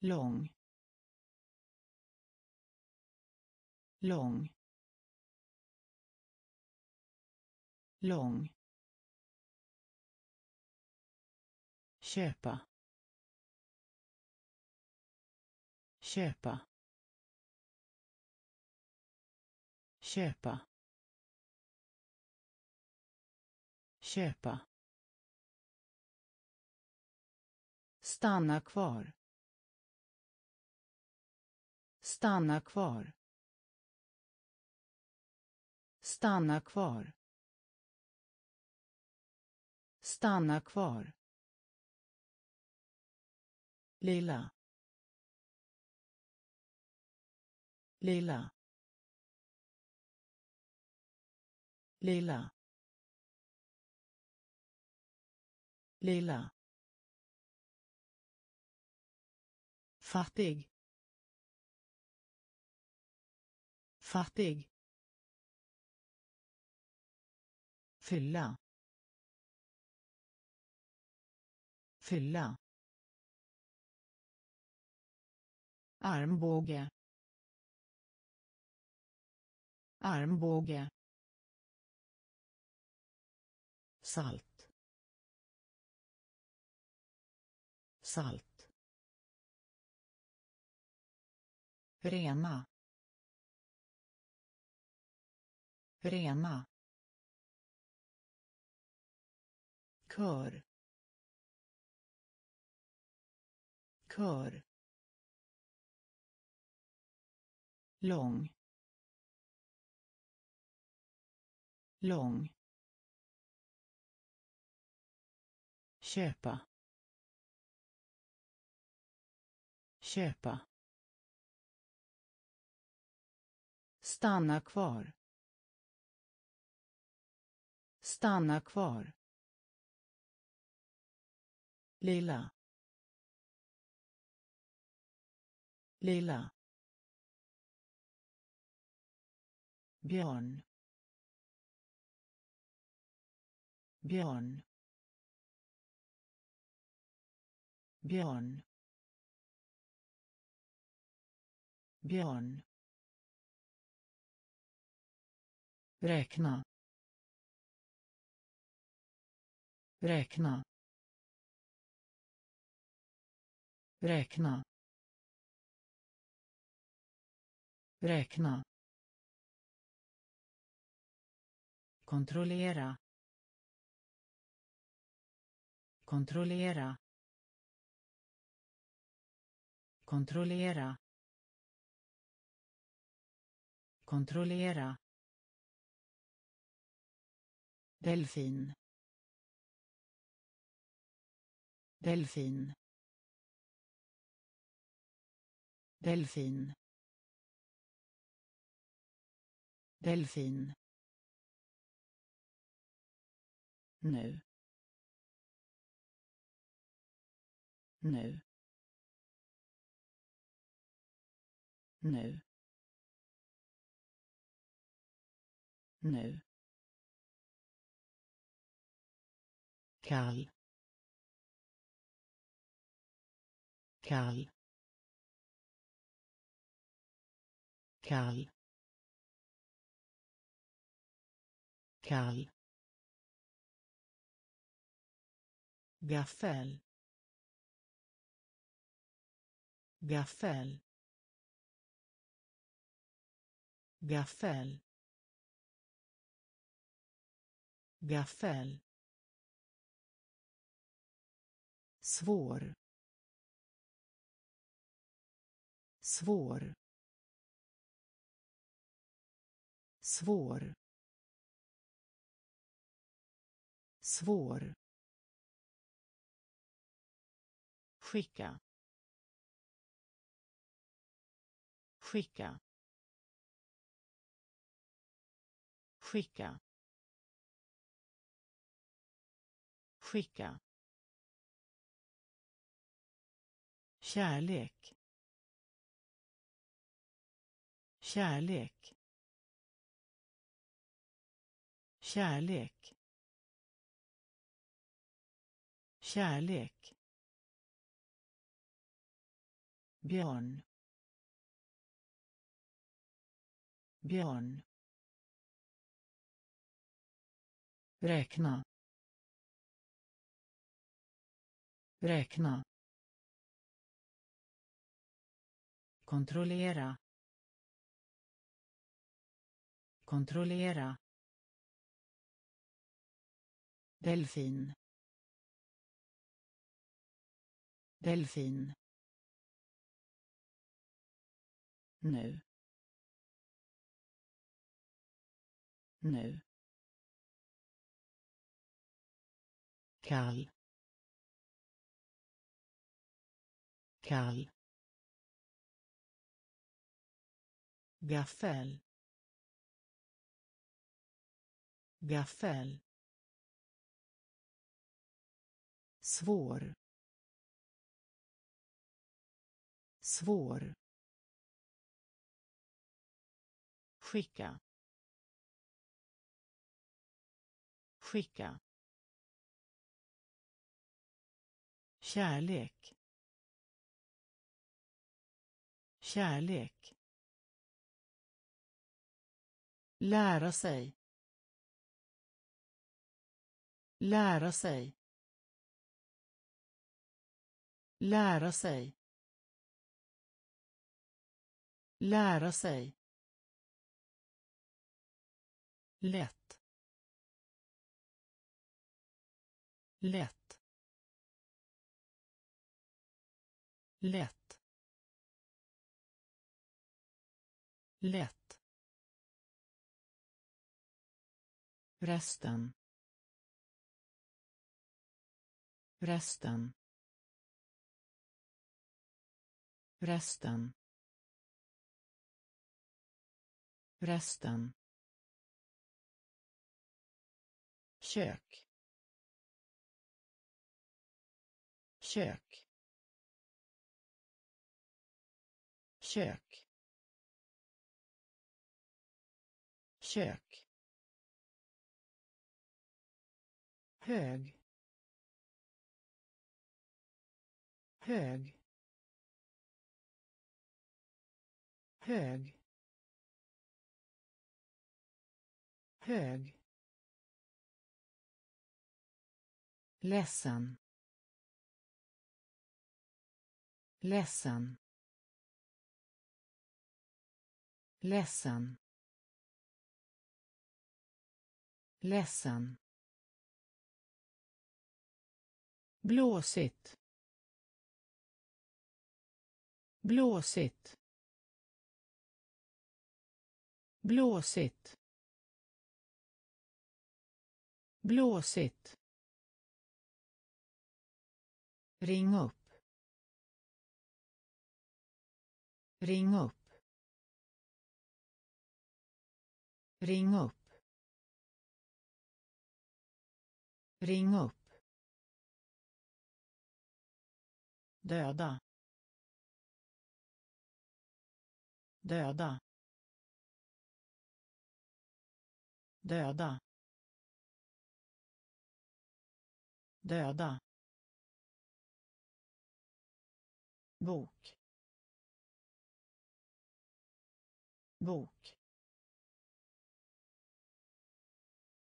Lång. Lång. Lång. Köpa. Köpa. Köpa. Köpa. Stanna kvar. Stanna kvar. Stanna kvar. Stanna kvar lilla lilla lilla lilla fattig fattig fylla. Fylla armbåge. Armbåge. Salt. Salt. Rena. Rena. Kör. Kör lång. Lång. Köpa. Köpa. Stanna kvar. Stanna kvar. Lilla. Lilla. Björn. Björn. Björn. Björn. Räkna. Räkna. Räkna. Räkna. Kontrollera kontrollera kontrollera kontrollera. Delfin. Delfin. Delfin. Delfin. Nu nu nu nu kall kall kall kall gaffel. Gaffel. Gaffel. Gaffel. Svår. Svår. Svår. Svår. Skicka. Skicka. Skicka. Skicka. Kärlek. Kärlek. Kärlek. Kärlek. Björn. Björn. Räkna. Räkna. Kontrollera. Kontrollera. Delfin. Delfin. Nu. Nu. Kall. Kall. Gaffel. Gaffel. Svår. Svår. Skicka skicka kärlek kärlek Lära sig. Lära sig. Lära sig. Lära sig. Lätt. Lätt. Lätt. Lätt. resten resten resten resten kök. Kök. Kök. Kök. Hög. Hög. Hög. Hög. Ledsen. Ledsen. Ledsen. Ledsen. Blåsigt. Blåsigt. Blåsigt. Blåsigt ring upp. Ring upp. Ring upp. Ring upp. Döda. Döda. Döda. Döda. Bok. Bok.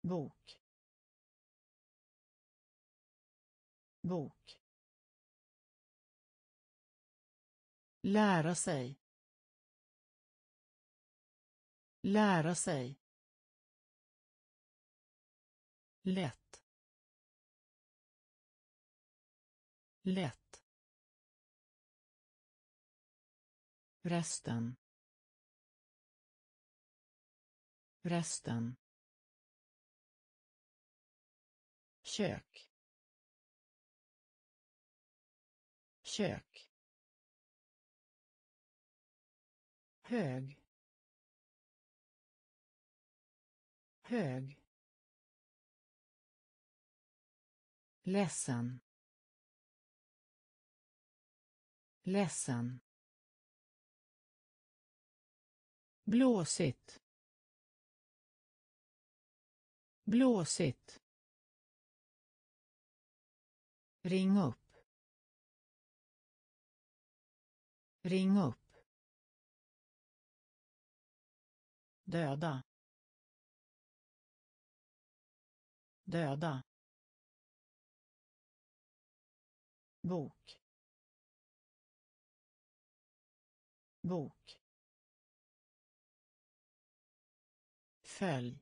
Bok. Bok. Lära sig. Lära sig. Lätt. Lätt. Resten. Resten. Kök. Kök. Hög. Hög. Ledsen. Ledsen. Blåsigt. Blåsigt. Ring upp. Ring upp. Döda. Döda. Bok. Bok. Följ.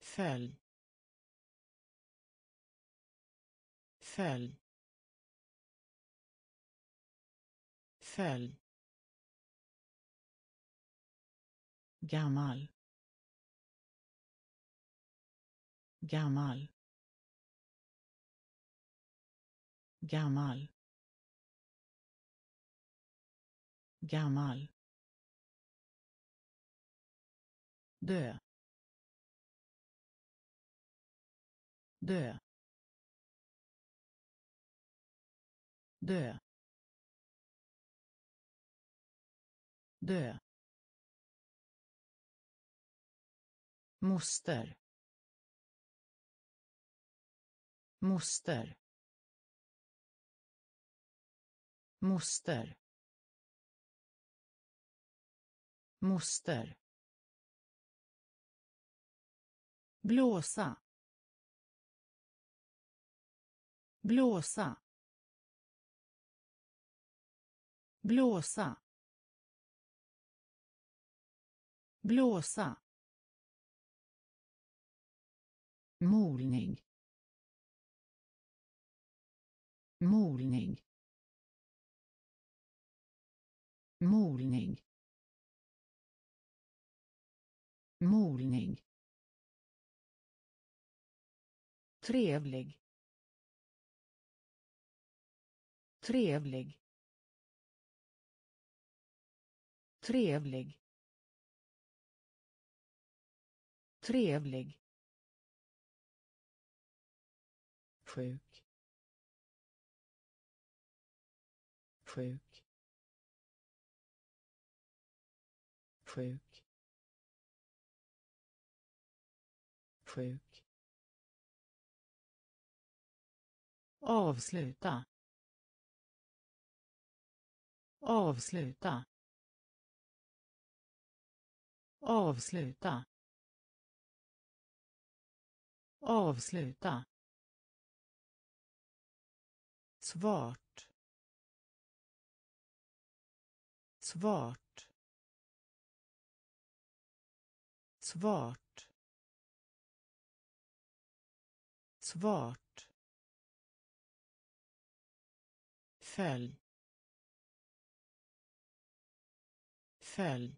Följ. Följ. Följ. Gammal. Gammal. Gammal. Gammal. Dö. Dö. Dö. Dö. Moster. Moster. Moster. Moster. Blåsa. Blåsa. Blåsa. Blåsa. Molning. Molning. Molning. Molning. Trevlig. Trevlig. Trevlig. Trevlig. Sjuk. Sjuk. Sjuk. Sjuk. Avsluta. Avsluta. Avsluta. Avsluta. Svart. Svart. Svart. Svart. Följ. Följ.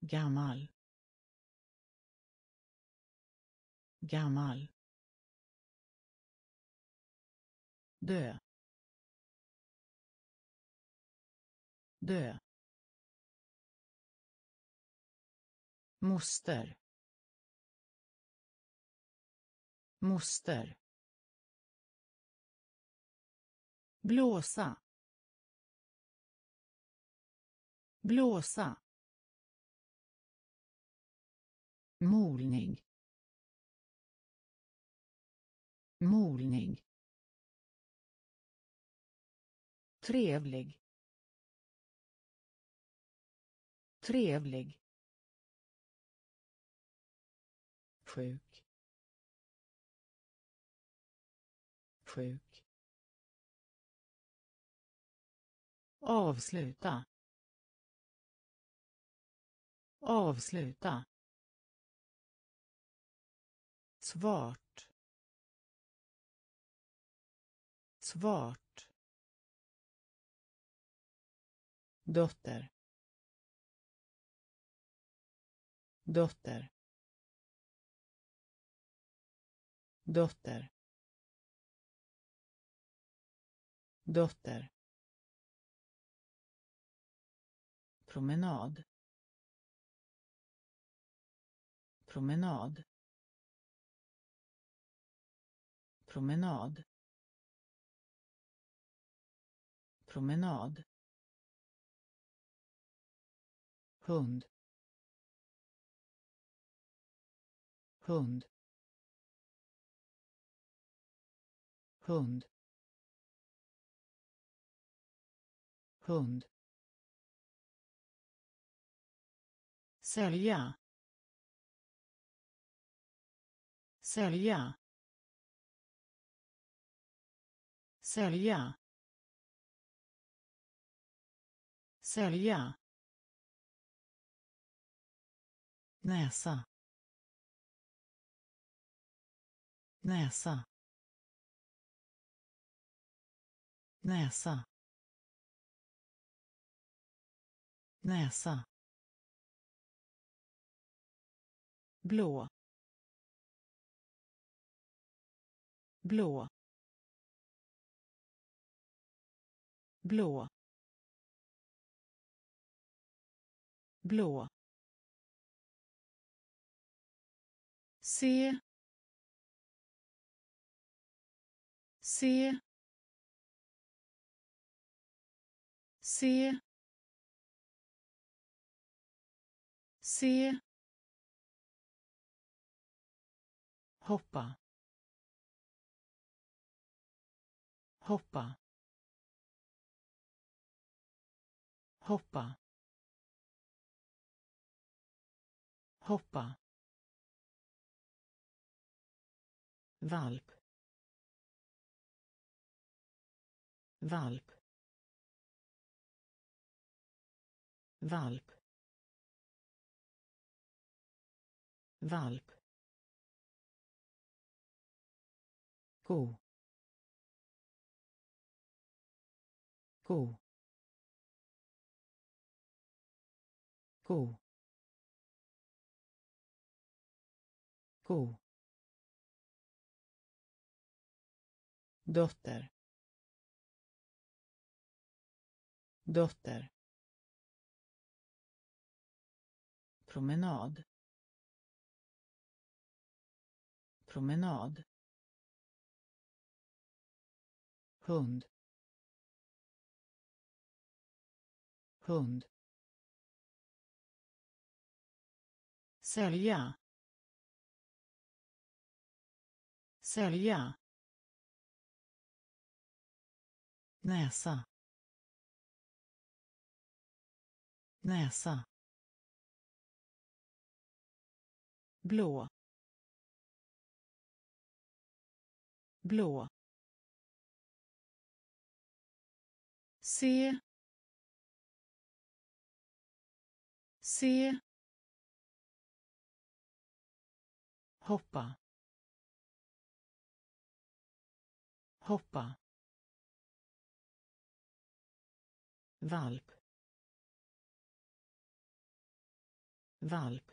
Gammal. Gammal. Dö. Dö. Moster. Moster. Blåsa. Blåsa. Molning. Molning. Trevlig. Trevlig. Sjuk. Sjuk. Avsluta. Avsluta. Svart. Svart. Dotter. Dotter. Dotter. Dotter. Promenad. Promenad. Promenad. Promenad. Hund. Hund. Hund. Hund. Sälja sälja sälja sälja näsa näsa näsa näsa. Blå. Blå. Blå. Blå. Se. Se. Se. Se. Hoppa. Hoppa. Hoppa. Hoppa. Valp. Valp. Valp. Valp. Go. Go. Go. Go. dotter dotter promenad promenad hund. Hund. Sälja. Sälja. Näsa. Näsa. Blå. Blå. Se se hoppa. Hoppa. Valp. Valp.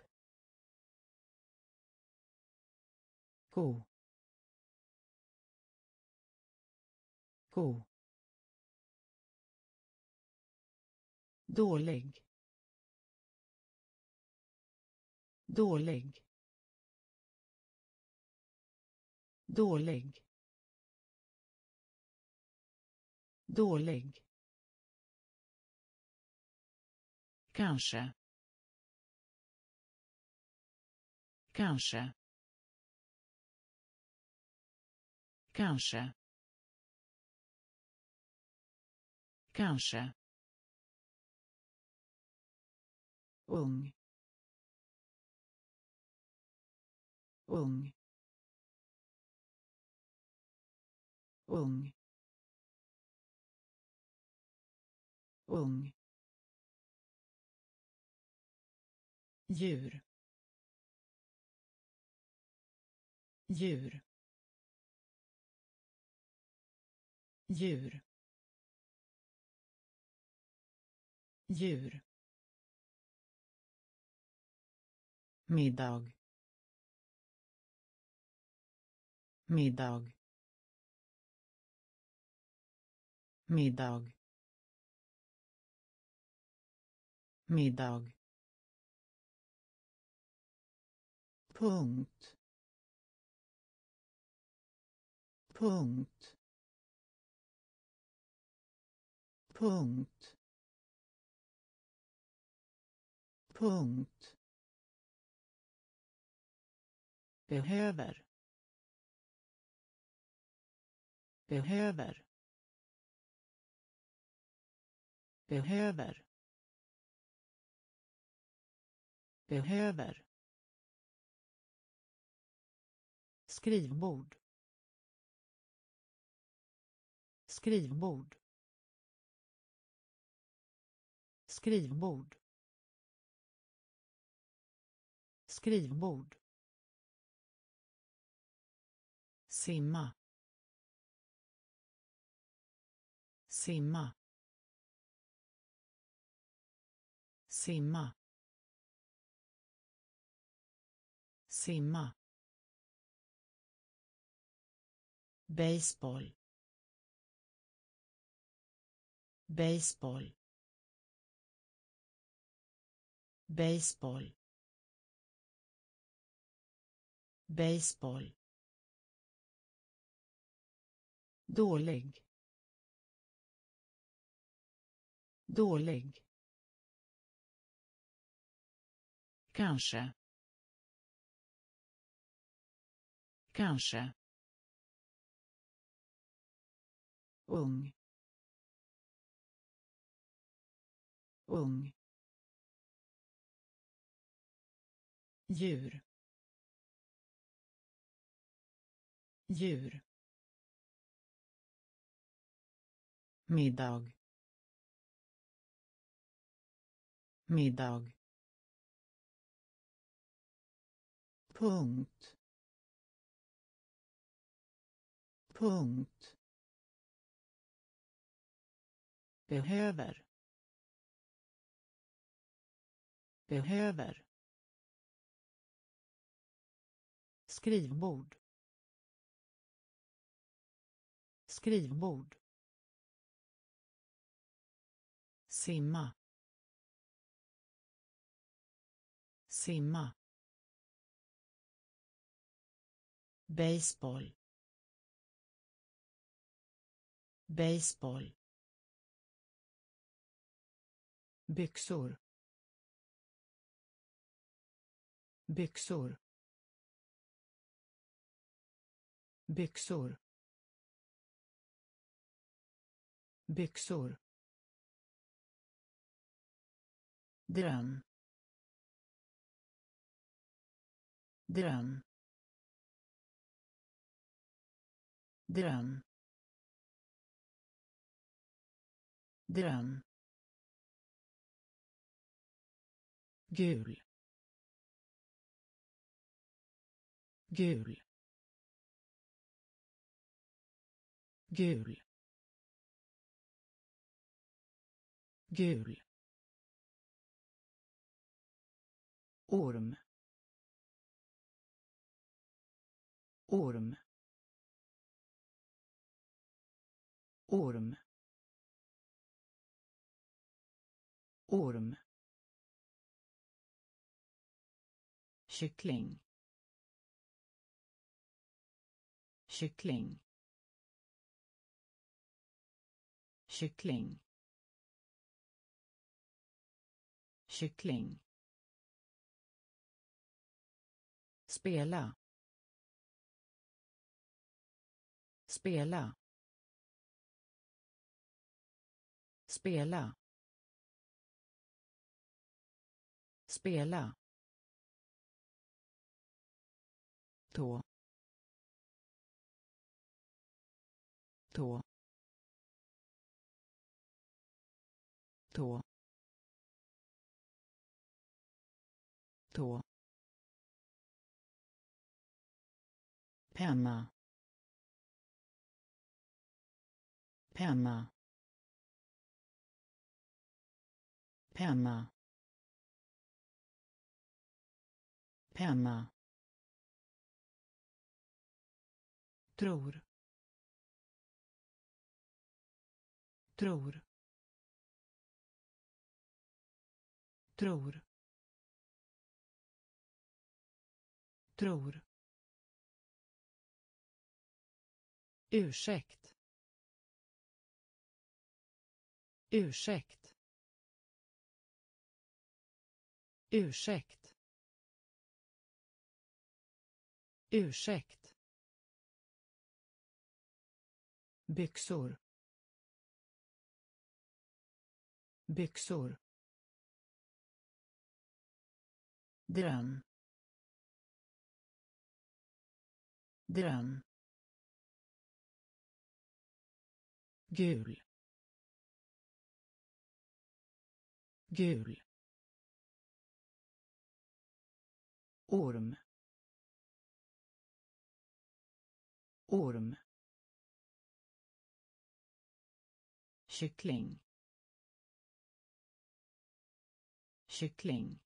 Ko. Ko. Dålig. Dålig. Dålig. Dålig. Kanske. Kanske. Kanske. Kanske. Ung. Ung. Ung. Ung. Djur. Djur. Djur. Djur. Middag. Middag. Middag. Middag. Punkt. Punkt. Punkt. Punkt. Behöver. Behöver. Behöver. Behöver. Skrivbord. Skrivbord. Skrivbord. Skrivbord. Simma. Simma. Simma. Simma. Baseball. Baseball. Baseball. Baseball. Dålig. Dålig. Kanske. Kanske. Ung. Ung. Djur. Djur. Middag. Middag. Punkt. Punkt. Behöver. Behöver. Skrivbord. Skrivbord. Simma. Simma. Baseball. Baseball. Byxor. Byxor. Byxor. Byxor. Dröm. Dröm. Dröm. Dröm. Gul. Gul. Gul. Gul. Orm. Orm. Orm. Orm. Kyckling. Kyckling. Kyckling. Kyckling. Spela. Spela. Spela. Spela. Tå. Tå. Tå. Tå. Penna. Penna. Penna. Penna. Tror. Tror. Tror. Tror. Ursäkt. Ursäkt. Ursäkt. Ursäkt. Byxor. Byxor. Dröm dröm gul. Gul. Orm. Orm. Kyckling. Kyckling.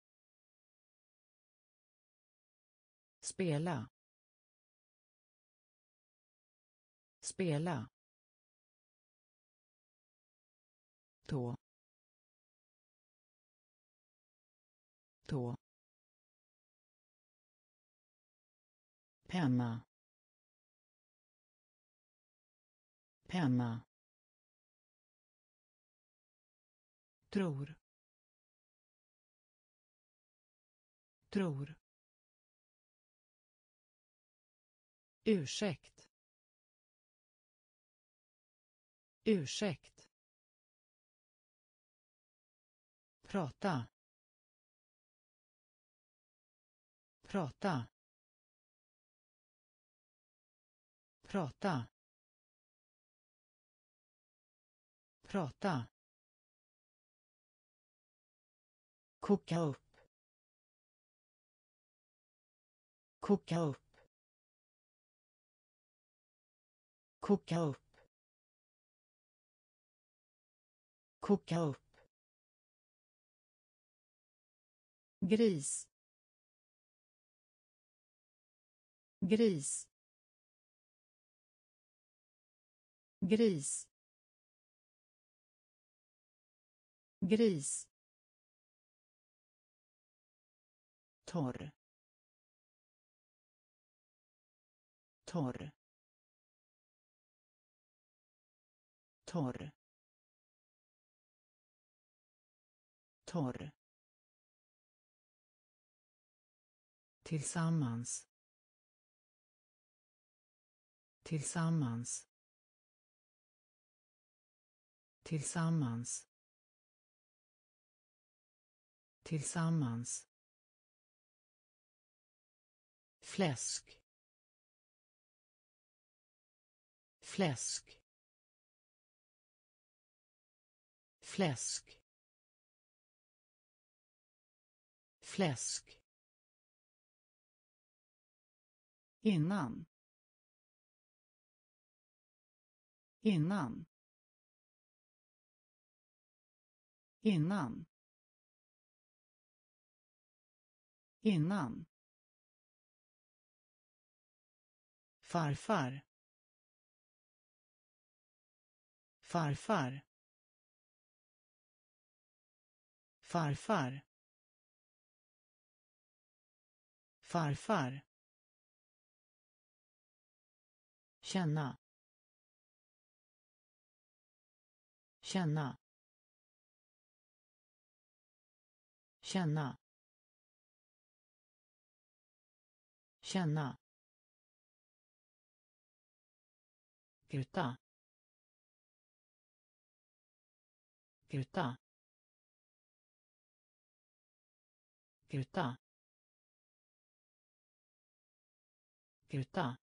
Spela. Spela. Tå. Tå. Penna. Penna. Tror. Tror. Ursäkt. Ursäkt. Prata. Prata. Prata. Prata. Koka upp. Koka upp. Koka upp. Koka upp. Gris. Gris. Gris. Gris. Torr. Torr. Torr. Torr. Tillsammans. Tillsammans. Tillsammans. Tillsammans. Fläsk. Fläsk. Fläsk. Fläsk. Innan. Innan. Innan. Innan. Farfar. Farfar. Farfar. Farfar. Känna känna känna känna Gruta. Gruta. Gruta. Gruta.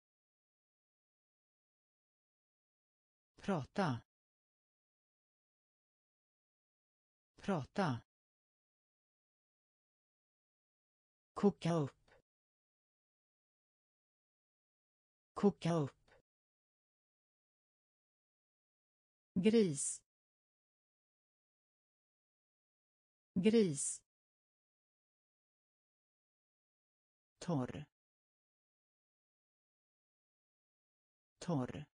Prata. Prata. Koka upp. Koka upp. gris gris torr torr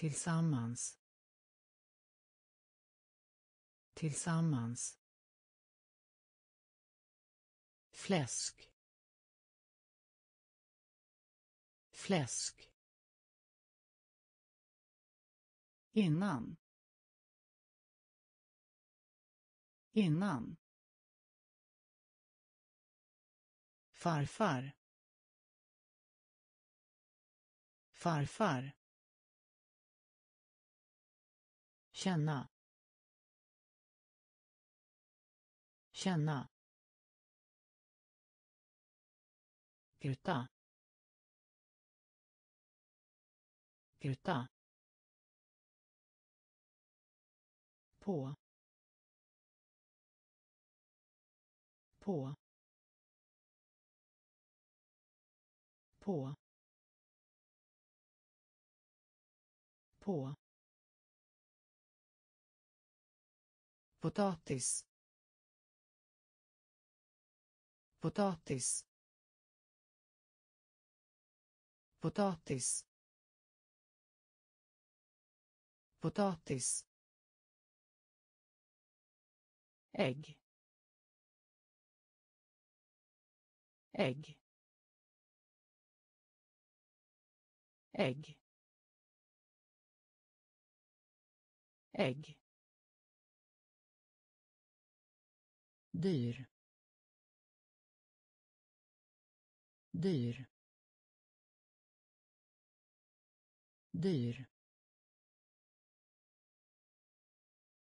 tillsammans. Tillsammans. Fläsk. Fläsk. Innan. Innan. Farfar. Farfar. Känna. Känna. Gruta. Gruta. på. På. På. På. Potatis. Potatis. Potatis. Potatis. Ägg. Ägg. Ägg. Ägg. Dyr dyr dyr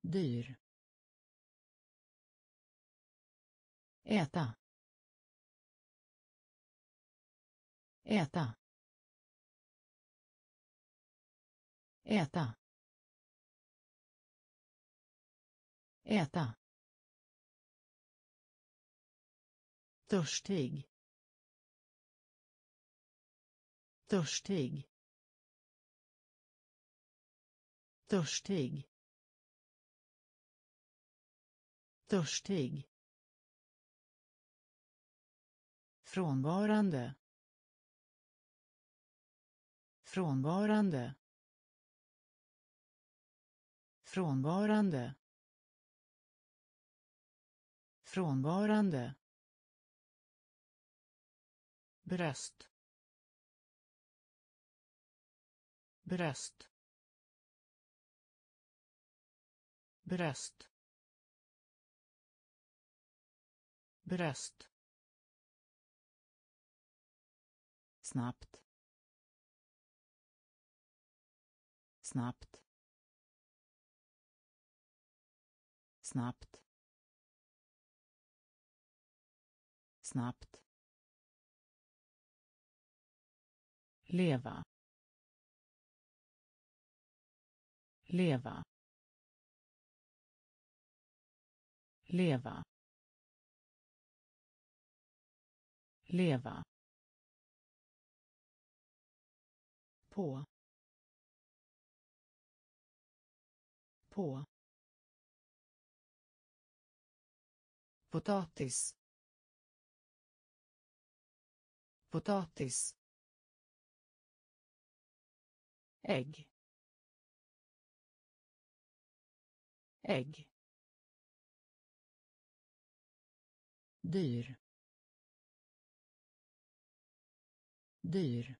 dyr Äta. Äta. Äta. Äta. Törstig. Törstig. Törstig. Törstig. frånvarande frånvarande frånvarande frånvarande bröst. Bröst. Bröst. Bröst. Snabbt. Snabbt. Snabbt. Snabbt. Leva. Leva. Leva. Leva. På. På. Potatis. Potatis. Ägg. Ägg. Dyr. Dyr.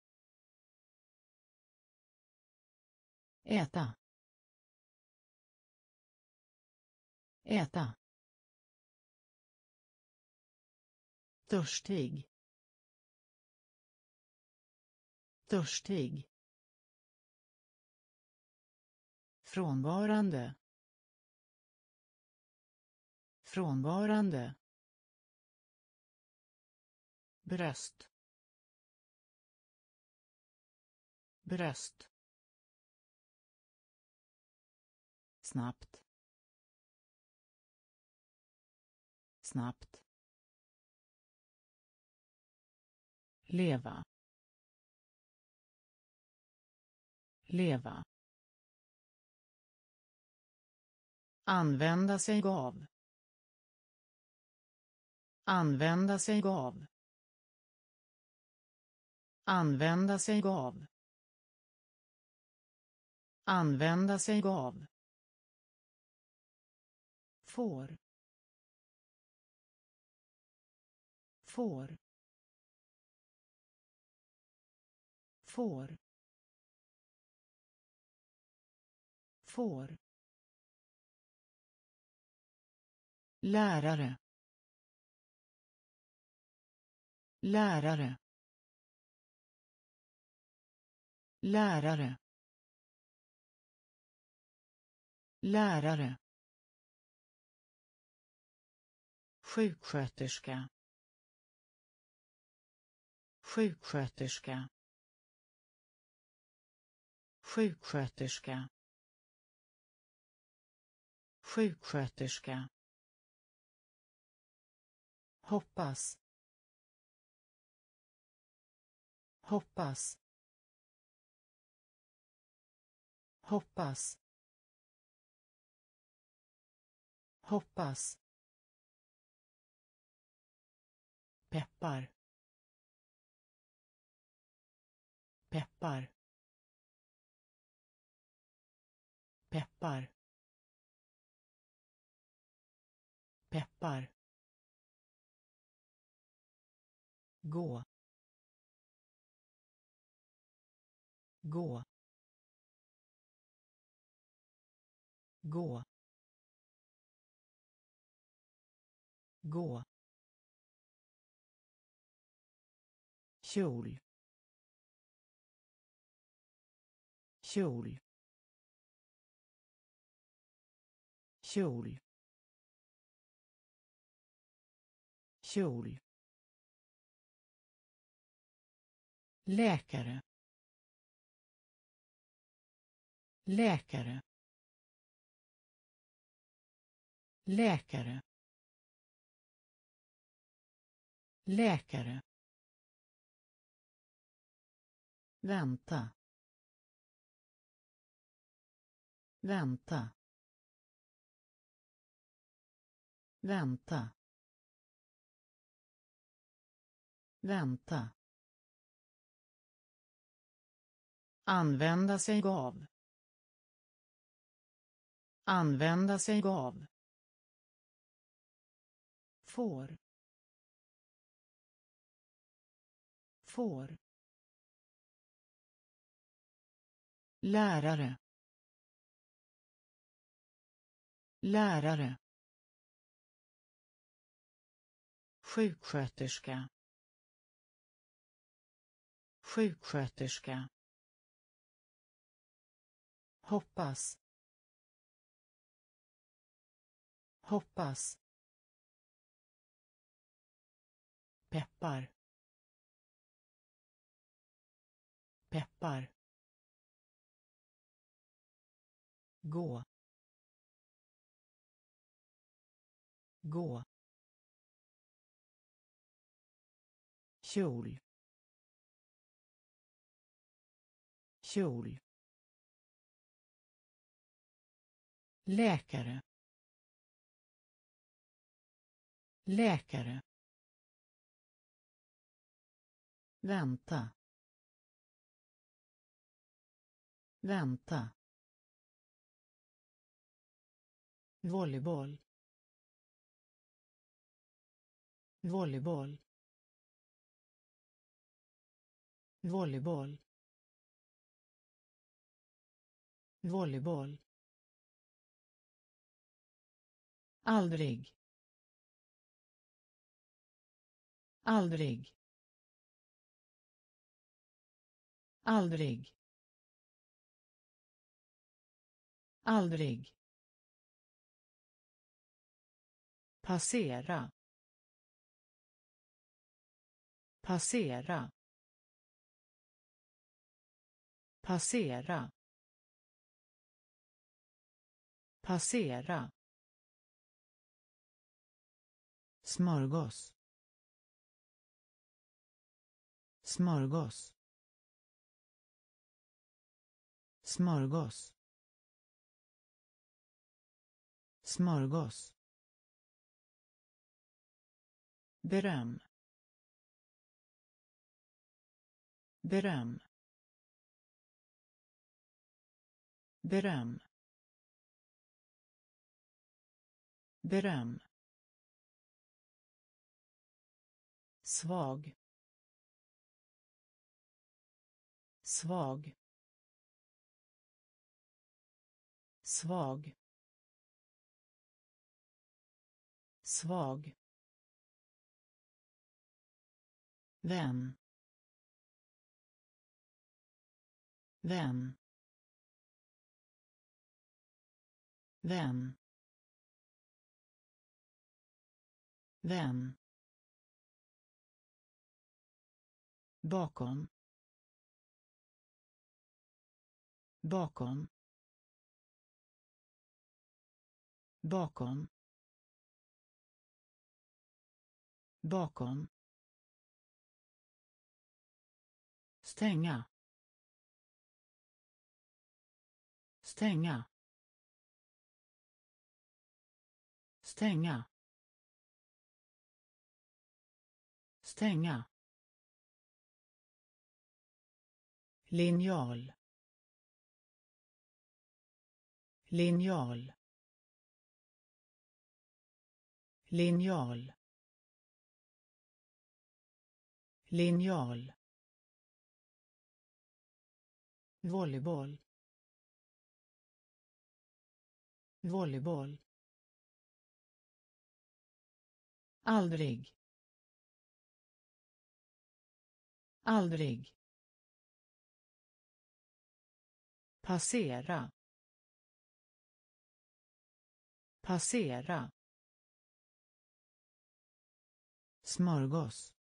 Äta. Äta. Törstig. Törstig. Frånvarande. Frånvarande. Bröst. Bröst. Snabbt. Snabbt. Leva. Leva. Använda sig av. Använda sig av. Använda sig av. Använda sig av. Får. Får. Får. Får. Lärare. Lärare. Lärare. Lärare. Sjuksköterska. Sjuksköterska. Sjuksköterska. Sjuksköterska hoppas. Hoppas. Hoppas. Hoppas. Peppar. Peppar. Peppar. Peppar. Gå gå gå gå kjol kjol kjol kjol läkare. Läkare. Läkare. Läkare. Vänta. Vänta. Vänta. Vänta. Använda sig av. Använda sig av. Får. Får. Lärare. Lärare. Sjuksköterska. Sjuksköterska hoppas. Hoppas. Peppar. Peppar. Gå. Gå. Kjol. Kjol. Läkare. Läkare. Vänta. Vänta. Volleyboll. Volleyboll. Volleyboll. Volleyboll. Aldrig. Aldrig. Aldrig. Aldrig. Passera. Passera. Passera. Passera. Smörgås. Smörgås. Smörgås. Smörgås. Beröm. Beröm. Beröm. Beröm. Svag. Svag. Svag. Svag. Vän. Vän. Vän. Vän. Bakom. Bakom. Bakom. Bakom. Stänga. Stänga. Stänga. Stänga. Linjal. Linjal. Linjal. Linjal. Volleyboll. Volleyboll. Aldrig. Aldrig. Passera passera smörgås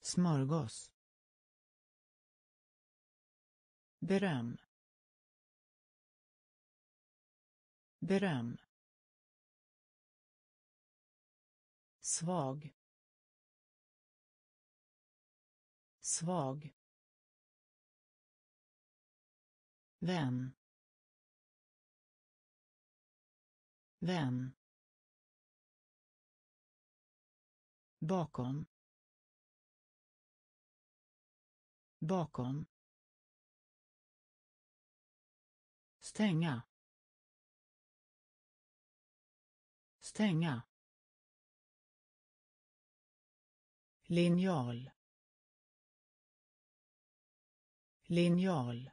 smörgås beröm beröm svag svag vän. Vän. Bakom. Bakom. Stänga. Stänga. Linjal. Linjal.